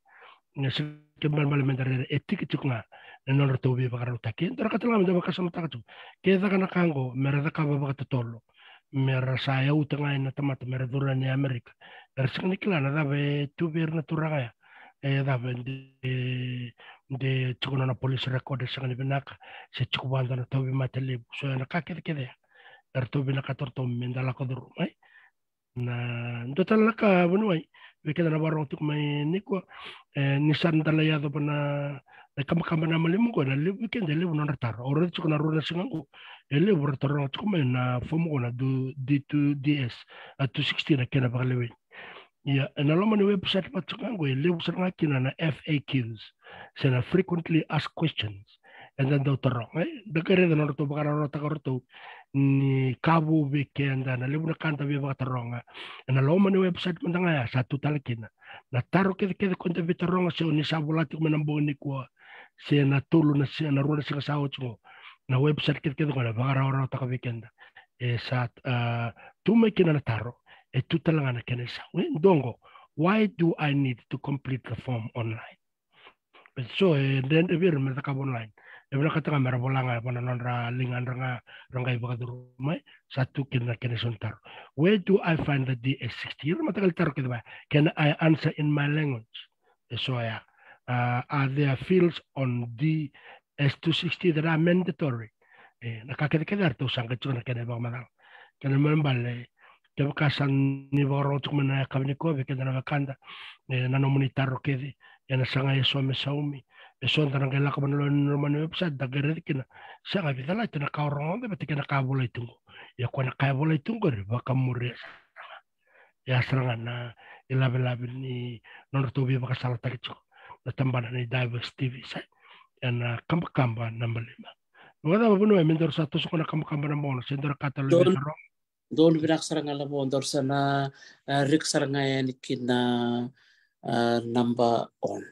[SPEAKER 2] ni singa bal bal mendare etik chukna non rto bi bakar utaki dara katala menda bakasam takatu ke da kana kango merada ka baba katolo mera saya utanga ina tamata mera durani amerika. Ersikni kilana da be tu bir na turaga ya. E da be de de chukuno na police record sa kanila nak se chukubanda na tobi matali so na kakede kede er tobi na katorto mendala ko duru mai na total la ka bueno ai. Ve que na barro tu mai ni ko ni san dala ya do na na kama kama na malimu ko na le weekend le no ratar ora chukuna runa singangu ele ratar tu mai na fomo na du d2 ds a 216 na kena bagalewe Ya, na loma ni website pa tsukango e le usanga kina na FAQs sena frequently asked questions. And then daw tarong eh dagare na to bakara ro ta ni kabu be kenda na lebu na kanta be ba taronga na loma ni website mo nga sa total kina na taro ke ke konta be taronga se ni sa volati mo nambo ni ko se na tulu na se na ro na se sa otso na website ke ko na bakara ro ta ka be kenda e sa uh, tu me kina na taro e langa na kene sa dongo why do i need to complete the form online? So e den e bir me ta online. E bla kata kamera bolanga bona non ra lingan ranga ranga iba kaduru mai satu kena kena sontar where do i find the ds60 yur mata kal tar kedwa can i answer in my language? So ya uh, are there fields on the s260 that are mandatory? Eh nakakede kedar to sanga chuna kene ba madal kene mbale ke kasan ni boro tu mena kabni ko be kedana kanda na no monitar kede yana sanga yeso me saumi e son tan ngela ko no no mano website da gere kina. Sanga bi dala tena ka ron de beti kina ka bola itungo ya ko na ka bola itungo re ba kamure ya seranga na ila bela ni. Non to bi ba sala ta kicho na tambana ni diverse tv sa yana kamba kamba namba lima. Wada ba buno e mendor sa to ko na kamba kamba na mo sendor kata lo
[SPEAKER 3] don birak saranga la mo ndor sana rik saranga yani kina uh, number on.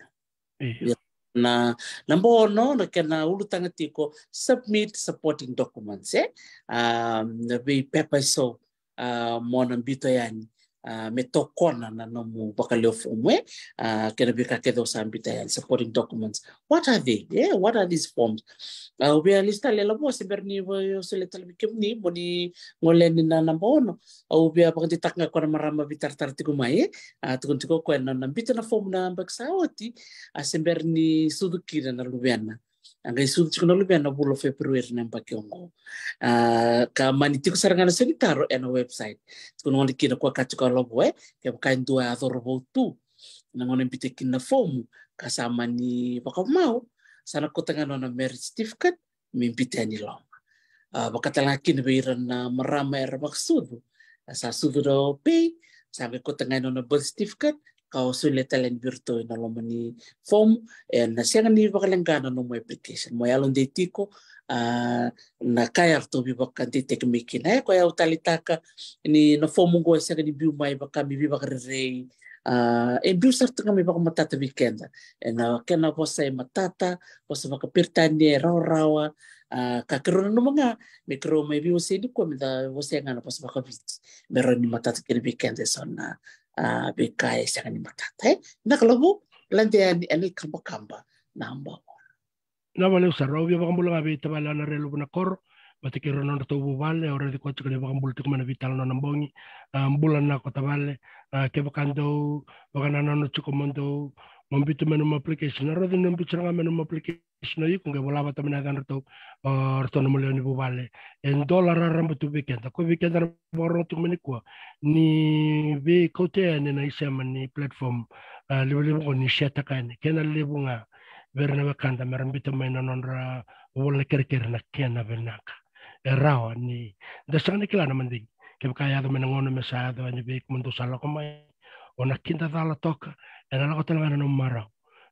[SPEAKER 2] Iya.
[SPEAKER 3] Na number ono na kena ulutanga tiko submit supporting documents eh. Um be paper so uh, mo na bito yani uh, me tokona na no mu bakaleo form eh uh, kena be ka kedo sa bita yani supporting documents. What are they? Yeah what are these forms? Uh, we lista le labo si berni wo so le talbi kemni mo ni ngoleni na number ono au bia pag titak nga ko na marama bitar tar tigo mai a tukun tigo ko na na bita na form na bagsawati a sember ni sudu kira na lubiana anga sudu tigo na bulo february na pakiongo a ka mani tigo sarangana sanitaro ena website. Tukun ngoni kira ko ka tigo lobo eh ke ka ndua adoro tu na ngoni bita kina form kasama ni pakamau sana ko tanga na marriage certificate mimpita ni long uh, bakatalaki na bayran na marama era maksudu sa sudu do pay sabi ko tanga na birth certificate kau sulit talen virtu na lomo ni form and na siya ni bakalangana no mo application. Mo yalon de tiko na kaya to bi bakan te tekmiki na ko ya utalitaka ni na form go siya ni biu mai bakami bi bakarere uh, e sartu kami baka matata weekend. E na kena e matata posa baka pirtani e rawa rawa uh, kakirona no mga mikro mai biu se ni ko mi da você ngana posa baka vit ni matata kini weekend e sona uh, bikai sa ni matata eh na kalabu lande ani kamba kamba namba
[SPEAKER 2] na vale usar robio baka mbula ngabi tabala na relo na kor bati kiro na to vale ora di kwacho kene baka mbula tikuma na vital na nambongi. Mbula na ko tabale ke baka ndo baka na no chuko mondo mambitu menu application. Ora di nambi changa menu application yi kunge bola bata mena kan to orto no mole ni vale. En dollar ramba tu weekend. Ko weekend na boro tu meni ko ni be kote ne na isema ni platform libo ko ni shata kan kena libo nga verna wakanda merambita mai na nonra wala kerker na kena venaka erawa ni da sangni kila na mandi ke kaya da mena ngono mesa da ni be ko mai. Ona kinta dala toka era la kotela na mara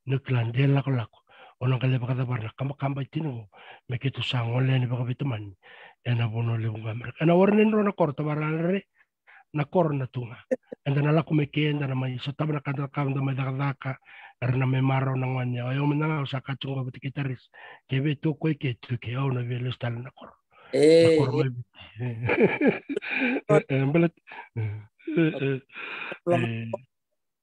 [SPEAKER 2] nuklan de la ko lako ona kale baka da barna kamba kamba tinu me ke tu sang ole ni baka vitamin ena bono le bunga mer ena warnen ro na korto barana re na korna tunga. Enda na la ko me ke enda na mai so tabna kanda kanda mai da daka karena memaro nang wanya ayo menang usa kacung ba gitaris kebe to ko ke to ke au na velo stal na kor
[SPEAKER 3] eh
[SPEAKER 2] belet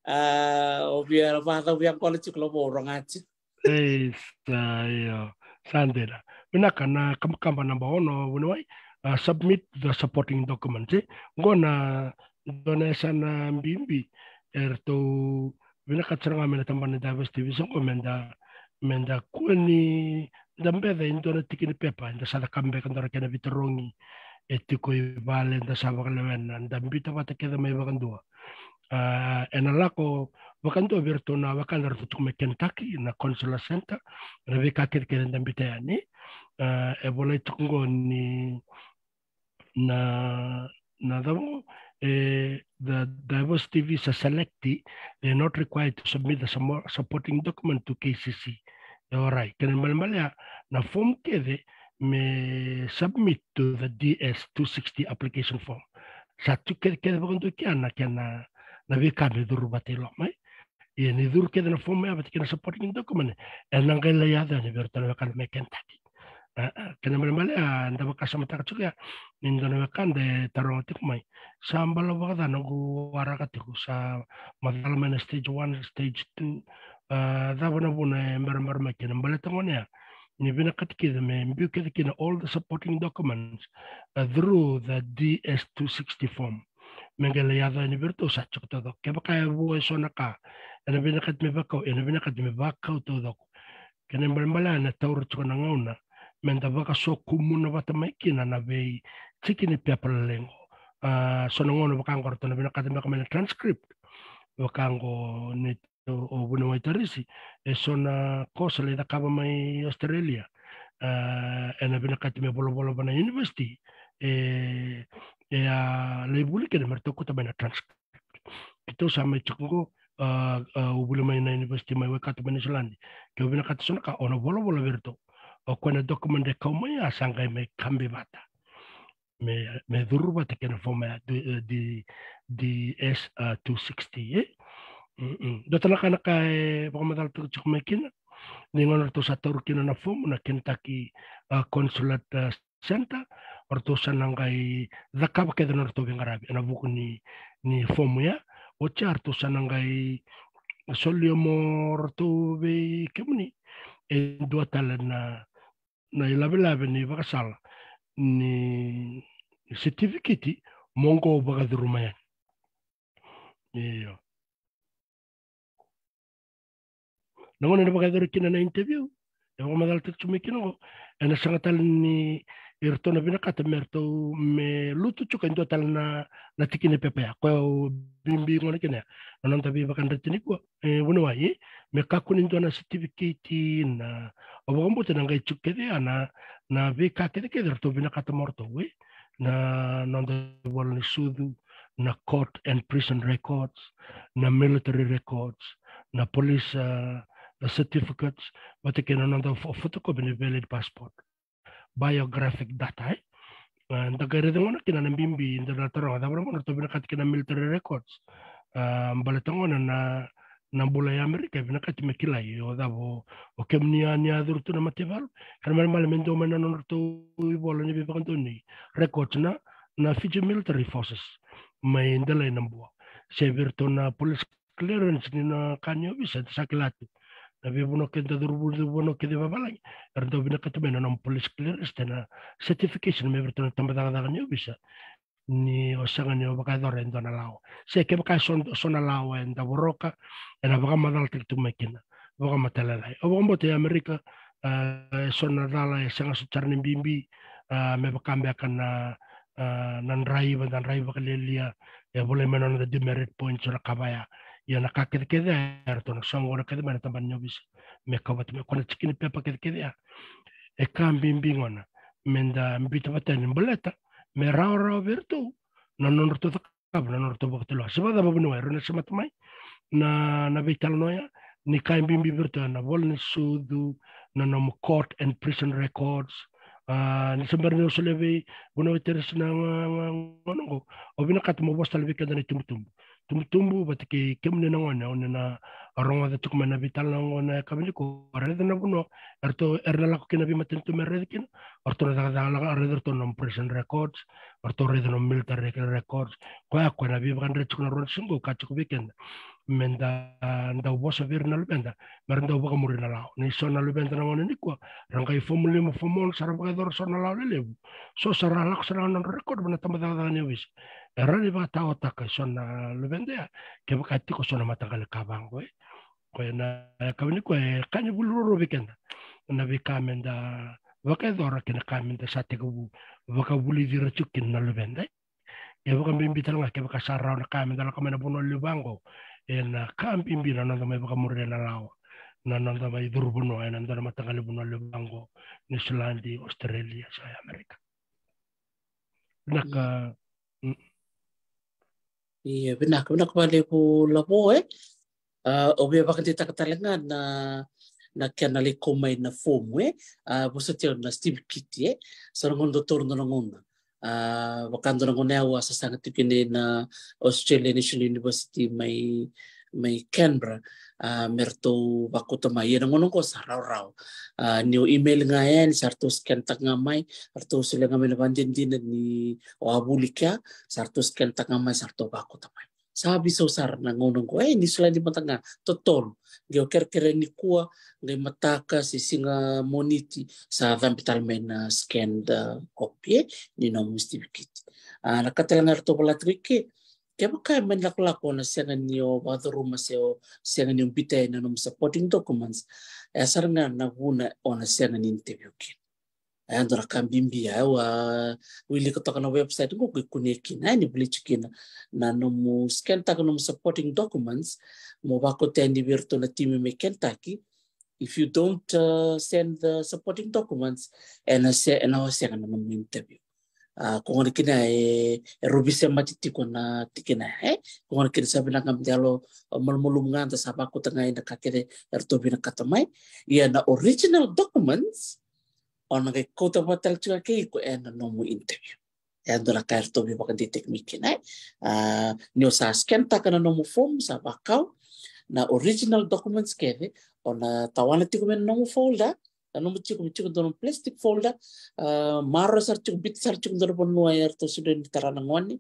[SPEAKER 3] ah obia ba ta biang ko le chiklo bo rong ati
[SPEAKER 2] eh sayo sandela bina kana kam kam na ba ono bunoi submit the supporting documents eh ngona donation na mbimbi erto bina katsaranga mena tambana tv so komenda menda kuni da mbeda indona tikini pepa inda sada kambe kandora kena vitorongi e tiko i vale inda sava kalewena inda mbita vata keda mai vakandua uh, ena lako vakandua virto na vakanda rto tukume Kentucky na Consular Center na vika kede kede inda mbita yani uh, e vola tukungo ni na na damo uh, the diversity visa selectee, they're not required to submit the supporting document to KCC. All right. Kaya malmalya na form kede me submit to the DS260 application form. Sa tu kede kede bagundu kya na kya na na vika me duru batelo mai. Ye ni duru kede na form ya batikina supporting document. E nangay layada ni vertana wakal me Kentucky. kena male male a nda baka sama taka chuka ni ndo na kande taro tik mai sa mbalo baka da nagu waraka tiku sa madala mena stage 1 stage 2 da bona bona mai kena mbale tango ne ni bina katiki da me mbiu kede kena all the supporting documents uh, through the DS260 form mengele yada ni birto sa chukta do ke baka wo so na ena bina kat me baka ena bina kat me baka to do kena mbale mbale na tauro chukana ngauna menda waka so kumuna wata maikina na vei tikini pepa lengo. So na ngono waka ngoro tona bina kata meka transcript waka ngo ni o buna waitarisi e so na kosa le da kaba mai Australia. Uh, e na bina kata me bolo bolo bana university e e a le buli kene merto kuta bina transcript. Ito sa mai uh, uh, ubule mai na university mai wakata bina Islandi ke bina kata sona ka ono bolo bolo verto o kona dokumende kaumai a sangai me kambi vata. Me, me dhuru vata kena foma di, di, di S260, eh? Mm -mm. Dota na kana ka e wakamadal tu chuk me kina. Ni ngona tu sa toru kina na fomu na Kentucky uh, Consulate uh, Center. Or tu sa nangai dhakaba keda na tu vingarabi. Ana buku ni, ni fomu ya. O char tu sa nangai solio mo tu ve kemuni. E dua tala na na i lawe lawe ni wakasala ni certificate mongo o wakadhuru mayan. Iyo. Nangona na wakadhuru kina na interview, e wakamadala te tsume kina ko, e na sangatala ni irto na binakata merto me lutu chuka ndo tal na na tikine pepe ya kwa bimbi ngona kina na nanta bi bakanda tini kwa e wona wa ye me kakuni ndo na certificate na obogambo te ngai chuke de ana na bi ka ke ke irto binakata morto we na nanda wala ni sudu na court and prison records na military records na police uh, certificates watakena nanda photocopy ni valid passport biographic data eh? Ndagare de ngona kina mbimbi ndana tara da bra ngona to kat kina military records. Uh, mbale tongona na na bula ya amerika bina kat me kila yo da bo o kemnia ni adur tu na mateval kan mal mal mendo mena non to i bola ni bi ni records na na Fiji military forces mai ndala na mbo se virto na police clearance ni na kanyo bisa sakilatu na vi buno ke dadur budu buno ke deba balang erdo bina ke tebe na police clearance tena certification me berto tamba daga daga nyo bisa. Ni osanga ni obaka dore ndo na lao. Se ke baka son son na lao en da boroka ena baka madal tek tu mekina baka matala lai obo mbote amerika son na dala e sanga su bimbi me baka mbe kana nan rai dan rai baka lelia e boleh menon the demerit points ora kabaya ia na kakere kede ar tona songo na kede mana tamban nyobis me kabat me kona chikini pepa kede kede ya e kam bimbing ona menda mbita batani mboleta me rao rao virtu na non ta kab na non rto bakte lo seba da babu noy rona semat mai na na vital noya ni kam bimbi virtu na vol ni sudu na nom court and prison records. Ni sembar ni usuleve buno teres na ngono obina kat mo bostal vikada ni tumtumbu tumtumbu batike kemne na ngona ona na aronga da tukma na vital na ngona kamili ko arre na buno erto erna la kina bi matin tu merre kin orto na da la to no prison records orto re no military records ko ya ko na bi ban re tukna ron singo ka tuku weekend. Menda nda bosa vir na lubenda mer nda boka muri na lao. Ni so na lubenda na ngona ni ko ranga i fomu limo fomu sara boka dor so na lao le so sara na record bana tamada da ni wis rani ba ta ota ka so na lubenda ya ke boka ti ko so na mata kale kabango e ko na kawini ko e kanya buluro bikenda na vikamenda vaka dora kina kamenda sate ko vaka buli dira na lubende. E vaka mbimbi talanga ke vaka sarra na kamenda la kamena buno lubango. E na kambimbi na nanda mai vaka murre na lawa na nanda mai durbuno e nanda matangali buno lubango. Ni Sulandi Australia sa Amerika naka
[SPEAKER 3] Iya, benar. Benar kembali ku labo eh. Uh, obe baka di takatalangan na na kena le komai na fomu eh. Uh, bosa tio na Steve Kitty eh. Sa ngondo toro na ngona. Uh, wakando na ngona awa sa sanga tikine na Australian National University mai mai Canberra merto bakuta mai ina ngono ko sarau rau uh, new email nga yan sarto scan tak nga mai sarto sila nga mai bandin din ni o abulika sarto scan tak nga mai sarto bakuta mai sabi so sar na ko eh ni sila di matanga totol ker kere ni kuwa ngai mataka si singa moniti sa dampital men na scan da copy ni no musti bikit uh, nakatalangar to pala Kaya kaya man lako na siya niyo wado ruma siya siya niyo bitay na nung supporting documents eh sar nga na huna o na siya ni interview kin. Ay ando ra kambimbi ay wa wili ko na website ko kuneki na ni bili chikina na mo scan ta no supporting documents mo ba ko tendi virtu na team me Kentucky. If you don't uh, send the supporting documents and na siya na siya na no interview kung ano kina e, e rubise matiti ko na tikina eh? Kung ano kina sabi na kami dialo uh, malmulungan ta sa ko na kakire erto bina katamay iya na original documents on nga kota batal chuka ke ko e na nomu interview. E ando na kaerto bi baka di tekniki na uh, nio sa scan nomu form sa bakau na original documents keve ona tawana tiko nomu folder chiko chiko dono plastic folder uh, maro sar chiko bit sar chiko dono pon nuai erto sudah ni tarana ngoni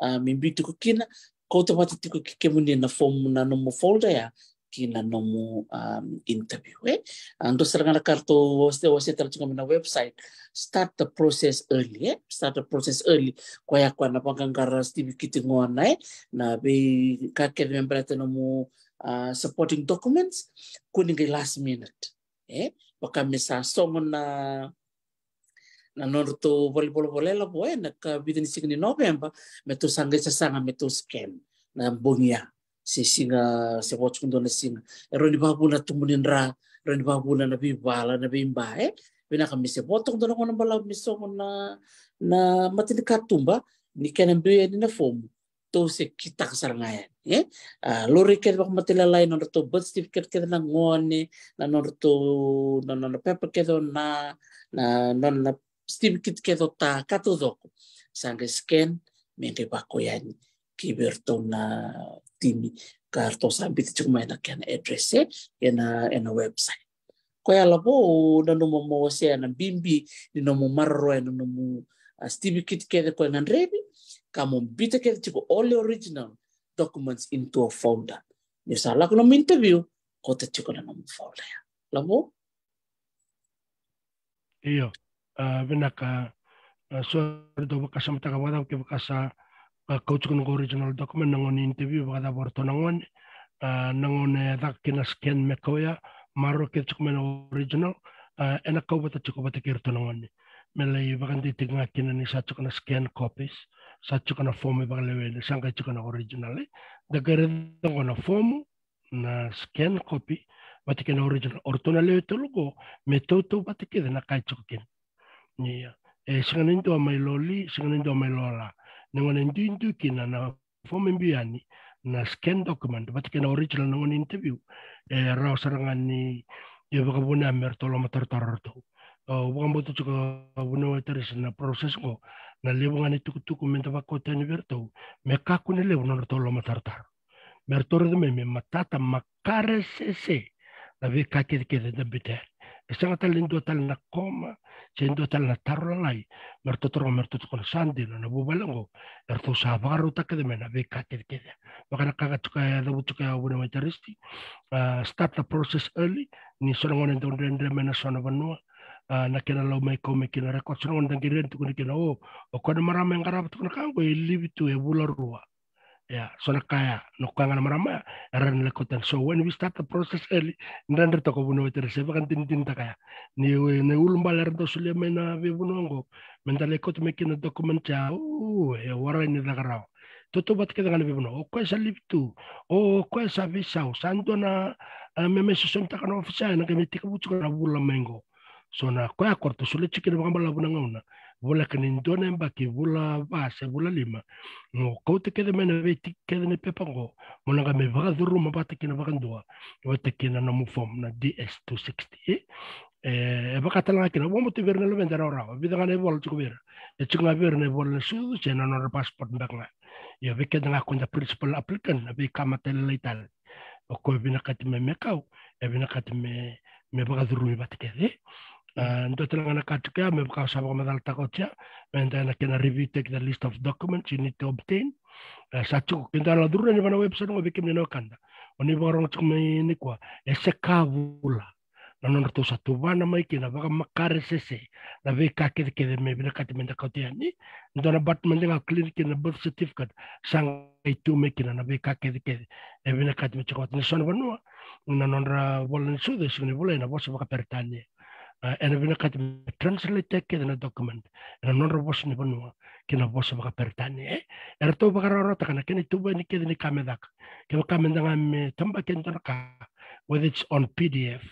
[SPEAKER 3] uh, mimbi tiko kina ko to pati tiko kike muni na form na no mo folder ya kina no mo um, interview eh. Ando serangana karto wose wose tar na website. Start the process early eh. Start the process early. Ko ya kwa na pangangara steve kiti ngona eh. Na be kake member no mo uh, supporting documents kuninga last minute eh baka mesa songo na na nono to voli bolo bolela boe na ka bidini signi november me to sanga sa sanga me to scam. Na bongia si singa se watch kundo na singa. Ero ni babu na tumunin ra ero ni babu na na bibala na bimba eh? Bina kami se botong dono kono bala misongo na na matini katumba ni biya ni na fomu to se kita kasarangayan eh? Uh, lori ket bak matilalay no to birth certificate ket na ngone na no to no no paper ket na na no na certificate ket ta kato doko sanga scan mente bako yan kiberto na timi karto sabit cuma na kan address eh? Ena ena website. Ko ya labo na no mo se na bimbi ni no mo marro na no mo certificate ket ko ngan rebi kamo bita tipo all original documents into a folder. Ni salah ko interview, ko te na ng folder ya. Labo?
[SPEAKER 2] Iyo. Uh, binaka uh, so do baka sa mata kawada ke baka sa uh, coach original document nang interview baka da borto nang uh, nang dak kina scan me koya maro ke original uh, ena ko bata chuk bata kirto nang melai baka di tinga kina ni sa chuk na scan copies sa chuka na fomu ba lewe sanga chuka na original da gare ngo na fomu na scan copy batike na original. Ortona lewe tolugo me toto batike na kai chukin ni e singa nindo mai loli singa nindo mai lola. Ngo na ndu ndu kina na fomu mbiani na scan document batike na original ngo interview. E rao sarangani e baka buna mertolo matartarto o bukan boto chuka buna weteris na proses ko na levo ngani tuku tuku menta va kota ni me kaku ne levo no to lo matartar mertore de me me matata makare sese. Na ve kake ke de biter e sanga tal tal na koma sendo tal na tarro lai merto toro merto to sandi no na bubalango erto sa varu ta ke de me na ve kake ke de bakana kaga tuka ya da butuka ya bune mataristi start the process early. Ni solo ngone ndo ndre me na sona vanua na kena lau mai kau me kena rekod sana on tangi ren tukuna kena o o kona marama yang karapa tukuna kango e livi tu e bula rua Yeah, so na kaya no kanga na marama aran le kotan. So when we start the process early, ndandre to ko buno tere se bakan tin tin takaya. Ni ne ulum balar do sule mena be bunongo. Mendale kot mekina document ya u e wara ni dagarao. Toto bat ke dengan bibuno. O ko sa liptu. O ko sa visau. Santo na me me so sonta kana ofisa na ke meti ka butu kana mengo. So na ko akorto sule chikira bangala bunanga vula kanindona mbaki vula vase vula lima. Ngo kouta kede mena veti kede ne pepa ngo. Monanga me vaga duru ma bata kina vaga ndua kina na mufom na DS260 e vaga talanga kina. Wo mote verna lo vendera vida ngane vol tuko vera e chunga vera ne vol su chena no passport mbanga ya veke nga konda principal applicant na ve kama tele leital ko vina katime mekau e vina katime me vaga duru mi kede ndo tala ngana katuka me baka sa baka madal takotia and then kena review take the list of documents you need to obtain. Sa chu kenda la duru ni bana website ngo bikim no kanda oni borong chu me ni kwa ese kavula na non to sa tu bana mai kina baka makare sese na ve ka ke ke me bina kati menda kotia ni ndo na bat menda clinic na birth certificate sang itu me kina na ve ka ke ke e bina kati me chakot ni son banua na non ra volen su de sini volen na bosa baka pertanye ena vina kati translate ke na document ena non robos ni banua kina bosa baka pertani eh era to baka rota kana kini tuba ni ke ni kamedak ke baka mendanga me tamba ken ka whether it's on pdf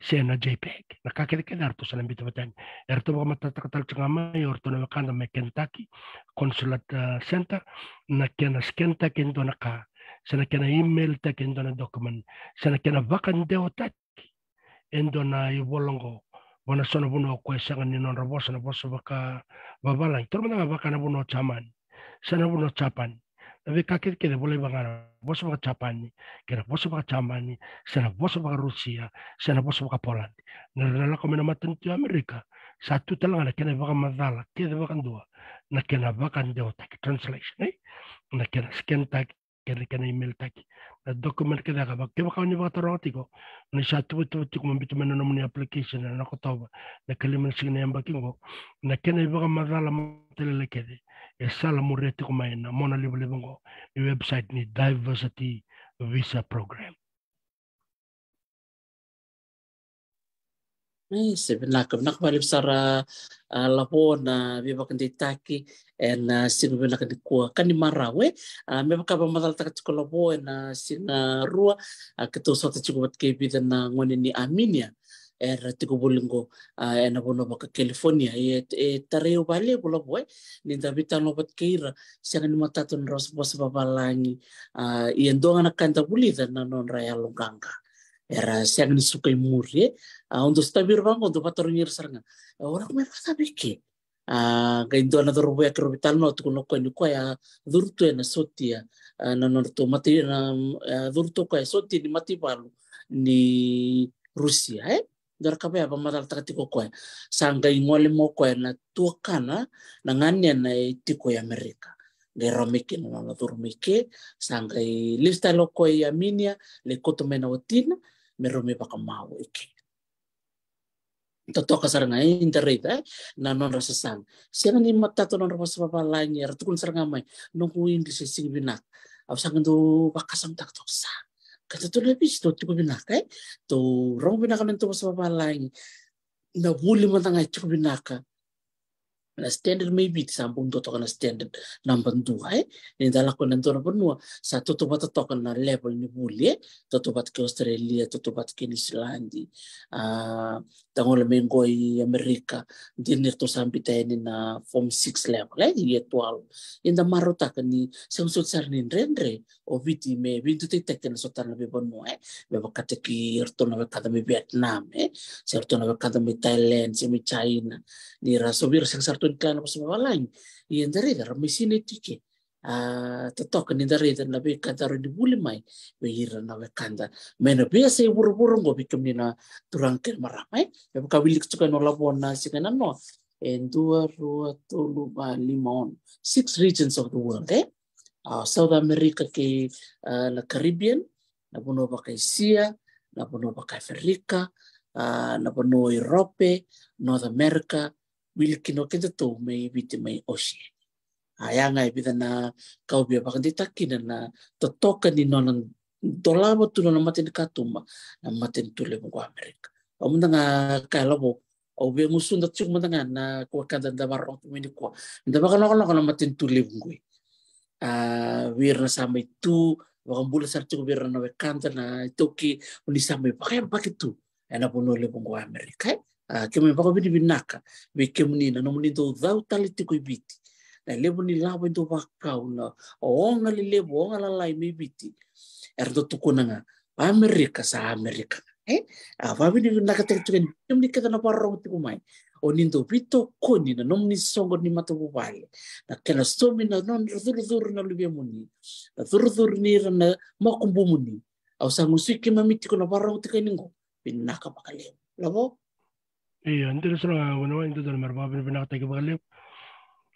[SPEAKER 2] se na jpeg na ka ke ke dar to salam bitu batan era to baka mata katal changama yor to na kanda me kentucky consulate uh, center na kena scan ta ken do na ka sana kena email ta ken do na document sana kena vakan deo ta endo na i volongo wana sona buno sanga ni non rabo sana boso baka babala tor mana baka na buno chaman. Sana buno chapan tapi kakit kede boleh bangana boso baka chapan? Ni kera boso baka chaman ni sana boso baka Rusia sana boso baka Poland. Na na ko mena matan ti Amerika satu talanga na kena baka madala kede baka dua na kena baka ndio tak translation eh? Na kena scan tak kena email tak na keda ka baka baka ni baka torotiko ni satu betul betul kumambitu mana nomuni application na ko tawa na kalima sing na yamba kingo. Na kena baka madala matelele kede. E sala murete ko mai na mona libo libo ngo. I website ni diversity visa program
[SPEAKER 3] se vinaka vinaka vale visara lapona vivaka ndi taki ena sinu vinaka ndi kua kani marau e me vaka va madala taka tiko lapo ena sina rua ke to sota tiko vat ke vida na ngone ni Armenia era tiko bolingo ena bono baka California. E e tareo vale bola boy ni da vita no vat keira sanga ni matatu na ros bosa babalangi i endonga na kanta bulida na non raya longanga era siang ni suka muri eh uh, untuk stabir bang untuk pator nyir saranga orang me fasa beke uh, ga indo na doro ya kero vital no tukuno ko ni ko ya durtu na sotia na no to mati na durtu ko ya sotia ni mati ni Rusia eh. Dor kabe ba matal takati ko sanga ingole mo ko na tuakana na ngane na tiko ya Amerika. Ngai rameke na na turmeke sanga i lifestyle ko ya minia le koto otina me rome baka mau ike. Toto ka saranga e internet eh na non rasa sang. Siang ni mata to non rasa papa lain ya tukun saranga mai no ku English sing binak. Au sang do baka sam tak tok sa. Kata to lebih to tuku binak eh to rong binak nan to papa lain. Na buli matanga tuku binaka na standard maybe sampung to na standard number dua eh. Ni dala ko nanto na penua. Sa to to bata na level ni buli to to bat ke Australia to to bat ke New Zealand ah tangol mengo i Amerika din to sampai ni na form 6 level eh ye 12 in the marota kan ni sang sut sar ni rendre o viti me vintu te tek na sotar na bebon mo eh. Be bakate ki erto na kada me Vietnam eh. Serto na kada me Thailand si me China. Ni raso bir sang sar tun kan pas mawalain i ndare dar mesine tike a totok ni ndare dar na be kada ro di buli mai? Be ira na be kanda mena be se buru-buru ngo bikum ni na turang ker maramai be ka wilik tukan no labona sikana no en dua rua tolu ba lima on. Six regions of the world eh? Uh, South America ke uh, la Caribbean. Na puno pa kay Sia na puno pa kay Africa. Uh, na puno Europe North America. Will kino kita to may biti may ocean ayanga ibida na kaubia pakandita kina na totoka ni nonan dolama tu na matin katuma na matin tule mo Amerika. Mo nga kala mo o be musun da tsuk mo nga na kwa kada da barong tu mini kwa. Da baka na na matin tule wir na sama itu wakang bula sar tsuk wir na kanta na toki uni sama pakai pakitu. Ena puno le mo Amerika. Ah kemi baka bini binaka. Be kemuni na no muni do dau tali tiko ibiti na levo ni lawa do wakau na o onga li levo onga la lai mi biti er do tukunanga Amerika sa Amerika eh a va vini na ka tek tuken tum ni kata na parong tiku mai o nindo vito koni na nom ni songo ni mata bubale na kena somi na non zuru zuru na lubia muni na zuru zuru ni na makumbu muni au sa musiki mamiti ko na parong tiku ningo pinaka pakalew labo
[SPEAKER 2] Iya, nanti sana wana wana itu dalam merba bin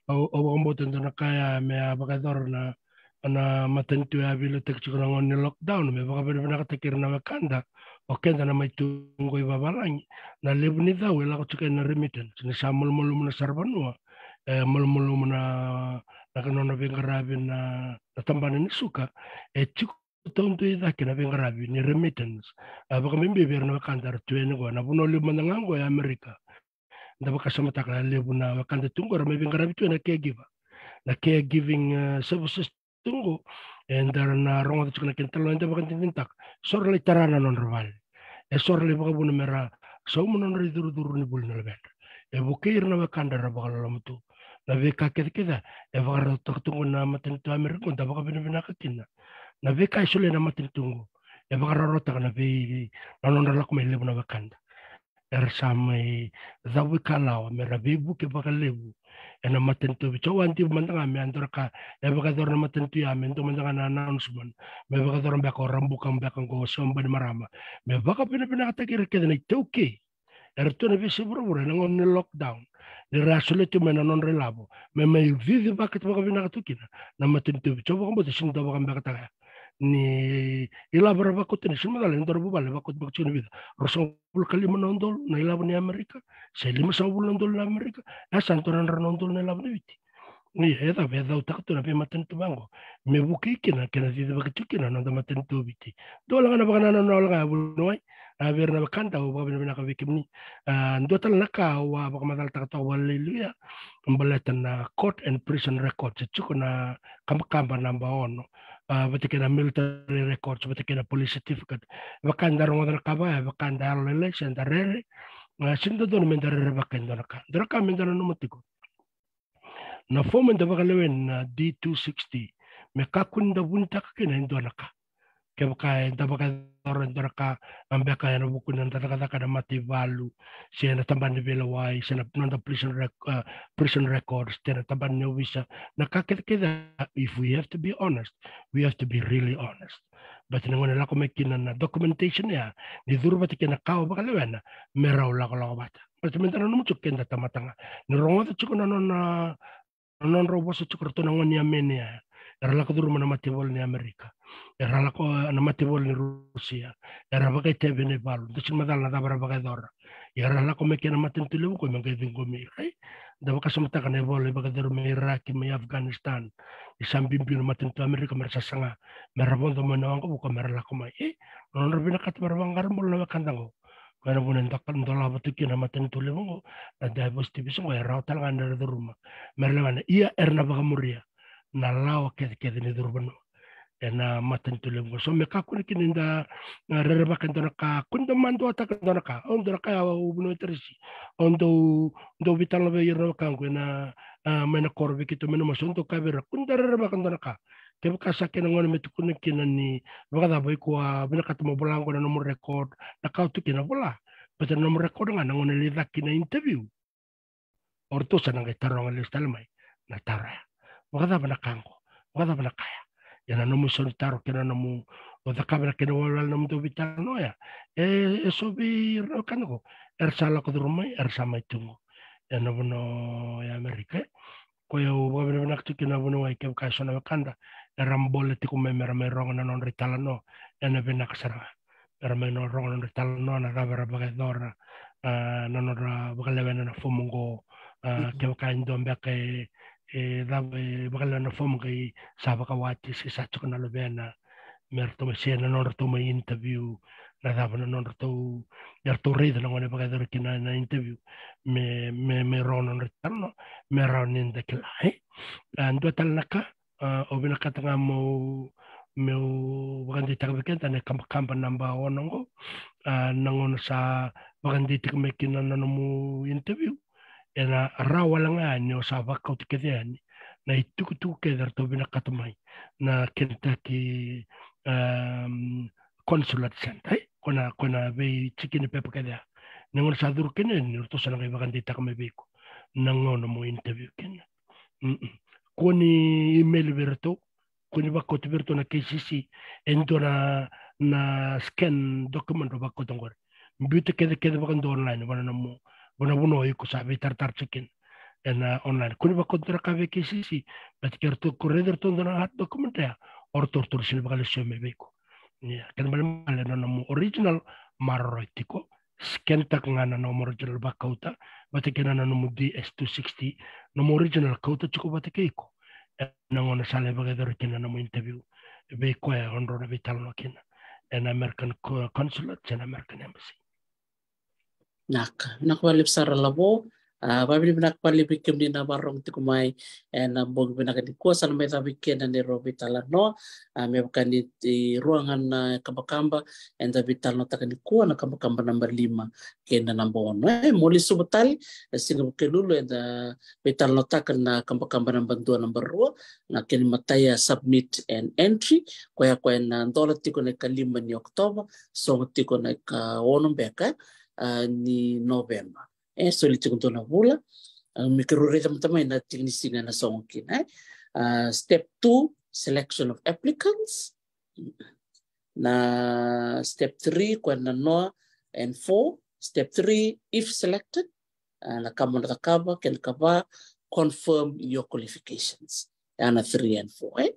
[SPEAKER 2] bin nakata kebagalip obokomboten na kaya me abakador na na matentu ya bilo tek chukuna ngoni lockdown me baka bena katekir na wakanda o kenda na mai tungo iba balangi na lebu ni dawe la kutuka na remittance ni sa mul mul muna sarbanua e mul muna na kanona bengarabi na na tambani ni suka e chiku tonto ida kina bengarabi ni remittance. Baka mimbi biar na wakanda tuene go na buno libu manangango ya Amerika ndaba kasama takala lebu na wakanda tungo rame bingara bitu na caregiver. Na caregiving uh, services tungo and dar na rongo tu kana kentalo ndaba kan tintak sor le tarana non rival e sor le baka buna mera so mo non ri duru duru ni bul na lebet e bukir na wakanda ra baka lamutu na veka kete kete e baka ra tok tungo na matin tu amer ko ndaba ka bina bina kakina na. Veka isole na matin tungo e baka rota kana ve na non ra lakme lebu na wakanda er samai zawi kalawa me rabibu ke bakalebu ena matentu bicho wanti mandanga me andor ka e baka na matentu ya men to mandanga na announcement me baka dor mbaka rambu kam mbaka go somba ni marama. Me baka pina pina kata kira ke na toke er to na bisi buru buru na ngon lockdown. Ni rasule tu me na non relabo me me vivi baka baka pina kata kina. Na matentu bicho baka mbote sinto baka mbaka ta ni ila berapa kota ni semua dalam dua bala bakut bakut ni vida rosong puluh kali menondol na ila ni Amerika saya lima bulan nondol na Amerika ya santoran renondol na ila ni viti ni eta beda utak tu napi maten tu bango. Me buki kina kina vida bakut kina nanda maten tu viti dola ngana bakana na nol ga bunoi aber na bakanta o babina bina ka vikim ni. Ndo tal naka wa bakamadal takata waliluya mbaletan na court and prison records chukuna kamba kamba namba ono uh, batikena military records, batikena police certificate. Bakanda rongo dara kaba, bakanda lele, senda rere. Uh, sinda dono mendara rere bakenda naka. Dara ka mendara no matiko. Na bakalewen na D260. Me kakunda bunta kakina indo naka. Ke baka da baka dora dora ka ambe ka yana buku nan da da mati valu. Siya tamban ni vela wai, na prison rec uh, prison records, siya tamban ni visa. Nakakita if we have to be honest, we have to be really honest. But nangon nila kumekin na documentation ya, ni duro bati kina kao baka lewen, meraw la ko bata. But mentana no mucho kenda tamatanga. Ni rongo ta chuko na non na non robo sa chuko to nangon ni amenia. Era la ko duro mana matibol ni Amerika. Era la ko na matibol ni Rusia. Era baka tebe ni balu. Tasin madal na dabara baka dora. Era ko mekin na matin tulibu ko mga dingo mi. Right? dawa kasamata ka nebole baga dero me Iraq me Afghanistan isam bimbino matin to Amerika merasa sanga merabon to mena wango buka merala ko mai eh non rabina kat merabang garam bol na kandango kana bunen takal ndola batu kina matin to lemongo na dai bos tibi so ya raw tal ngandar do ruma merla iya erna baga muria na lawa kede kede ni durbano ena maten tule mo so me ka kun kin inda rere ba kan dona ka kun da mando ata kan dona ka. On dona ka u buno terisi. On do do vital be kan na mena korbe mena mason to ka bera kun da rere ba kan dona ka. Ke ka sa ken ngon me tukun kin ni ba da boy ko mo bulang ko na nomor record. Na ka tu kin bola pete nomor record nga ngon le da interview. Orto sa nang tarong le stalmai. Na tara ba da bana kanko ba da bana kaya yana nomu solitaro kena nomu o da kabra kena wala nomu do vitano ya e e so bi ro kango er sala ko rumai er sama itu ya no bono ya amerika ko ya u bo bena nak tukina bono ai kem ka sona kanda eram bolle tiku me mera me rongo na non ritala no ya na. Bena kasara era me no rongo non ritala no na kabra baga dora no no ra baga levena na fumungo kem ka indo mbeke e dave bakala na fom kai sa baka wati si sa chukuna lo bena mer to me na non to me interview na dava na non to ya to red na ngone baka dor kina na interview. Me me me rono na tarno me rono in de kila he ando tal naka o bina katanga mo meu bagandi tak beken tane kamp kamp namba onongo nangon sa bagandi tik mekina na mu interview ena rawalanga ni o sa vakau te kedeani na i tuku tuku ke dar to bina katamai na Kentucky um, consulate center eh? kona kona be chikini pepa kedea nangon sa duru kene ni urto sana kai bagandi tak me beko nangon mo interview kene mm -mm. koni email berto kuni bako te berto na KCC endo na na scan document bako tongore mbute kede kede bakando online wana na mo bona bono i ko sabe tar tar chicken en uh, online. Kuni ba kontra ka veki sisi bet kerto correder to dona hat dokumenta or tor tor sin ba le me beko ya kan bal male no no original marroitiko scan tak ngana no original ba kauta bat kena no mo DS260 no original kauta chiko bat keiko na ngona sale ba gedor kena no interview be ko e onro na vital no kena. An American consulate and American embassy
[SPEAKER 3] naka nakwalip sara labo uh, babili binakpali bikim di na barong ti kumai en uh, bog binakadi ko sana may tabi kena ni robi talano may bakani di ruangan na uh, kamba-kamba en tabi talano takani ko na kamba-kamba number lima kena number one eh muli subutali uh, singa bukelulu en uh, bitalano takan na kamba-kamba number dua number rua na kini mataya submit and entry kwaya kwaya na ndola tiko na kalima ni oktoba so tiko na ka ono beka ni November. E so li tiko na vula. Uh, Mikirure tama-tama na tingnisinga na songkin. Eh? Uh, step two, selection of applicants. Na step three, kwa na noa and four. Step three, if selected, uh, na kama nakakaba, can kava confirm your qualifications. Ana three and four. Eh?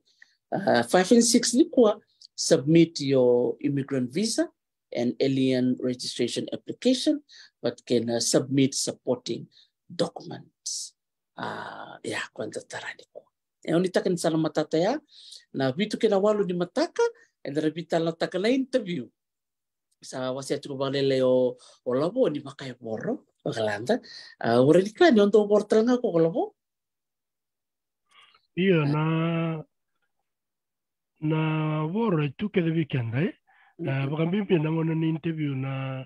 [SPEAKER 3] Uh, five and six ni kwa, submit your immigrant visa an alien registration application, but can uh, submit supporting documents. Uh, ya kwanza tarani ko. E oni taka ni sana matata ya na vitu kina walu ni mataka and vita la taka na interview. Sa wasi atu balele o o ni makai boro bakalanda. Uh, ora ni kan yondo bor tranga ko labo.
[SPEAKER 2] Iya na na boro tu ke de weekend eh na baka mimpi na ngona ni interview na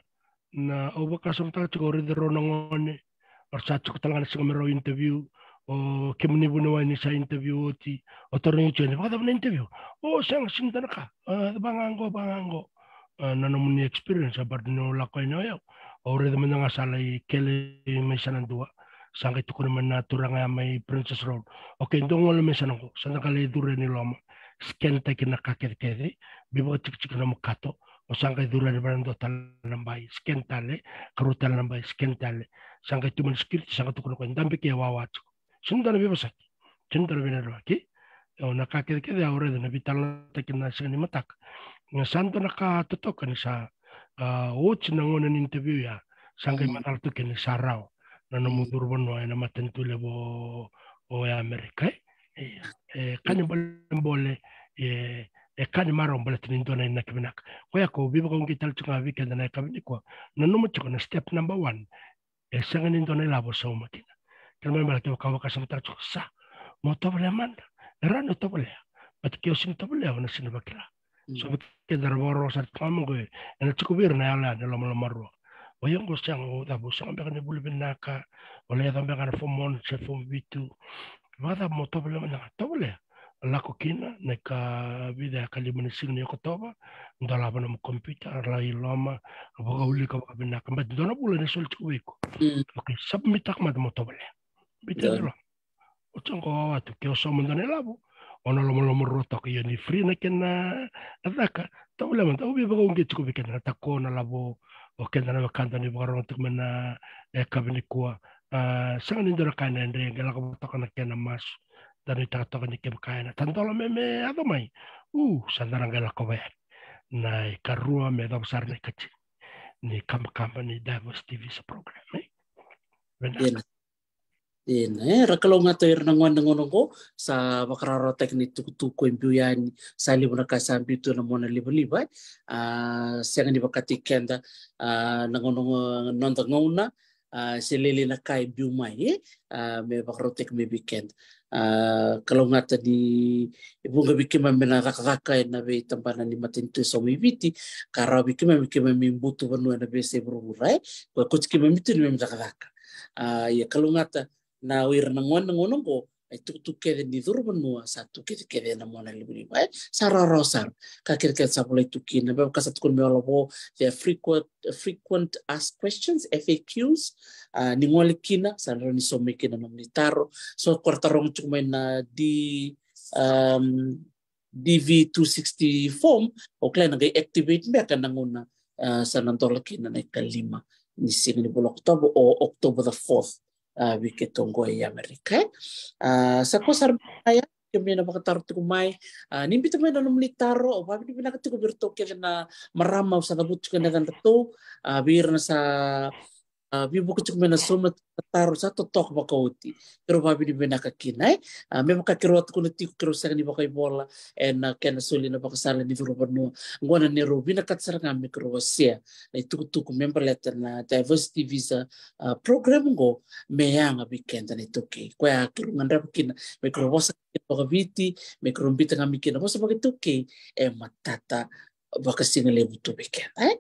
[SPEAKER 2] na o baka som ta tiko ri dero na ngone or sa tiko talanga na singa interview o ke muni bu na ni sa interview o ti o tor ni chene baka na interview o sang sin ta ka bangango bangango. Na no muni experience abar no la ko no yo o re de mena sala i kele me sanan dua sanga tu kuna mana turanga mai princess road. O ke ndongo le me sanan ko sana kale dure ni loma scan ta kina kakere kere bibo tik tik na mukato o sanga dura ni barando tal nambai scan tale karu tal nambai scan tale sanga tu man security sanga tu kono ndambe ke wa watu. Sundana bibo saki sundana bina ro ki o na kakere kere ahora de na vital ta kina sanga ni matak nga santo na ka totoka ni sa o china ngona ni interview ya sanga matal tu kene sarao na no mudur bono na matentule bo o Amerika. e kani bole e e kani maro mbole tini ndona ina kibinak. Kwa yako biba kwa ngi talchu nga weekend na kabini kwa na numu chiko na step number one e sanga ni ndona ila bosa umakina kama mbala kiwa kawa kasa mtara chuko sa mo tobole amanda rano tobole but kio sin tobole wana sinu bakira. So bike darboro sa kama ngwe ena chuko bir na yala na lomo ro o yongo siang da bo sanga mbeka ni bulu o le da na fomon se fom bitu vada mo tobole mana tobole lako kina ne ka vida ka lima ni sing ni ko toba. Ndala bana mo computer la iloma boga uli ka bana ka. Mbet dona bula ni sol tuwe ko okay submit tak mat mo tobole bite lo o chango wa tu ke so mo ndane labo ona lo mo roto ke ni free na kena ataka tobole man obi boga unge tuko bikena ta ko na labo o na kanta ni boga ronto mena e kabini kuwa sanga ni ndora kana ndre ngala ko to kana kena mas dan ita to ni kem kana tantola me me ado mai u sandara ngala ko ba na karua me da besar ni kachi ni kam kam ni diversity visa program eh.
[SPEAKER 3] Bena. Ina, ra kalau ngata ir nang wanda ngono ko sa bakararo teknik tuku tuku impiu yani sa libu na kasambi tu na mona libu libu ai. Uh, Siang ni bakati kenda uh, nang ngono nonta ngona uh, si lili na kai biu mai eh? uh, me bakararo tek me weekend. Uh, kalau ngata di ibu nga bikima mena raka-raka na be tampana ni matintu so mi viti kara bikima bikima mi mbutu vanu na be se bururai ko kuchikima mitu ni me raka-raka. Uh, ya kalau ngata na uir na ngona ngono ko ai tu tu kede ni duru menua satu kede kede na mona libu bai sara rosar. Ka kede kede sa boleh tu kina ba ka satu kun me olo bo the frequent frequent asked questions FAQs uh, ni ngole kina sara ni so mekina na militaro so kwarta rong cuma na di um, DV260 form o kaya activate ba ka nanguna uh, sa nantola kina na ikalima ni sing ni Oktober o October the 4th uh, wiketongo e Amerika. Uh, sa ko sar kaya kami na makatar tu kumay uh, nimbi tu na militaro o babi ni pinakati ko birto kaya na maramaw sa nabut ko na ganito. Uh, bir na sa uh, bibu ko chukme na soma taro sa totok pero babi ni bena kakinay uh, me na bakay bola en uh, kena suli na bakasala ni viro banu ngona ni robi na katsara nga mikro wasia na ituku tuku member letter na diversity visa program go me yang abikenda ni toke ko ya kiro ngandra kina mikro wasa baka viti mikro mbita wasa baka e matata baka singa lebu tu bikin eh?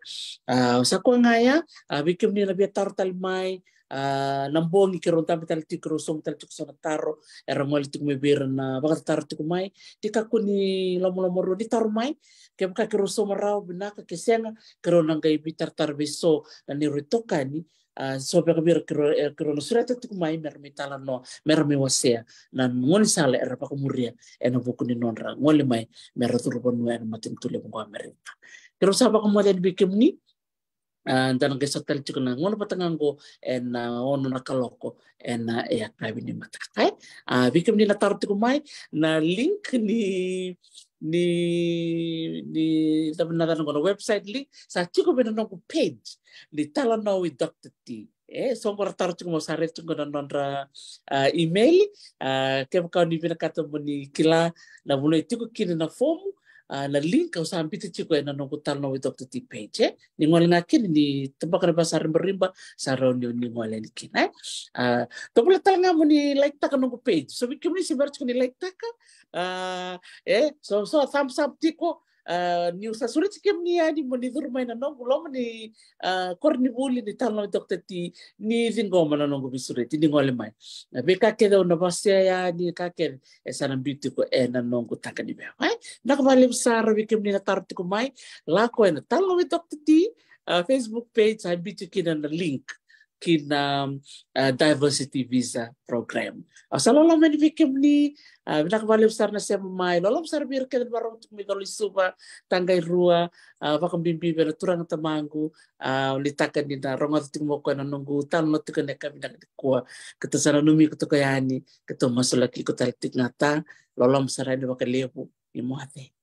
[SPEAKER 3] Uh, sa ko ngaya uh, bikim ni na biatar talmai uh, nambongi kiro tampi tal ti kiro som tal sa taro era ngol ti kumebir na tar ti kumai ti ka kuni lomo ro di taro mai ke baka kiro som rao binaka ke senga kiro nang gai bitar tar beso ni ni Uh, so peka bir kiro kiro no surata tu kumai mer mitala no mer mi wasea na ngoli sale era pa kumuria e no buku ni nonra. Ngoli mai mer turu ponu e matin tule mo Amerika. Ko mo den bikim ni dan ke satel chuka na ngono patangan ko en ono na kaloko en e akabi ni matakai a bikim ni na tarti ko mai na link ni ni ni tabi na ko website link sa chuka bena no page ni tala no with Dr. T eh so ngora tar chuka mo sare chuka na nonra uh, email uh, ke ka ni bena kata mo ni kila na mulai chuka kini na form na link au sa ambiti chiko na no kutal no Dr. T page eh. Ni ngole na kini ni tempat kana basar berimba sa ronyo ni ngole ni kina to pula tal nga mo ni like no page. So bikim ni si barch ni like ta ka uh, eh so so thumbs up tiko uh, ni usa sulit sikim ni mo ni durmay na no gulo ni kor ni buli ni tal no Dr. T ni zingo man no go bisurit ni ngole mai. Na be ka na basya ya. Ni ka ke esa na biti ko e na no go taka ni be ai na ka valim sar bikim ni na ko mai. La ko na tal no Dr. T uh, Facebook page ay biti kina na link kina uh, diversity visa program. Uh, sa lolam ni bikim ni uh, binakabali besar na siya mamay. Lolam besar bir kaya barong tuk migalo isuba tanggay rua uh, bakang bimbi bera turang tamangu uh, litakan ni na rongot ting mo ko na nunggu tan no tukan ka binak ko kata sana numi ko to kayani kata masulaki ko taltik ngata lolam besar ni bakal lebu imuate.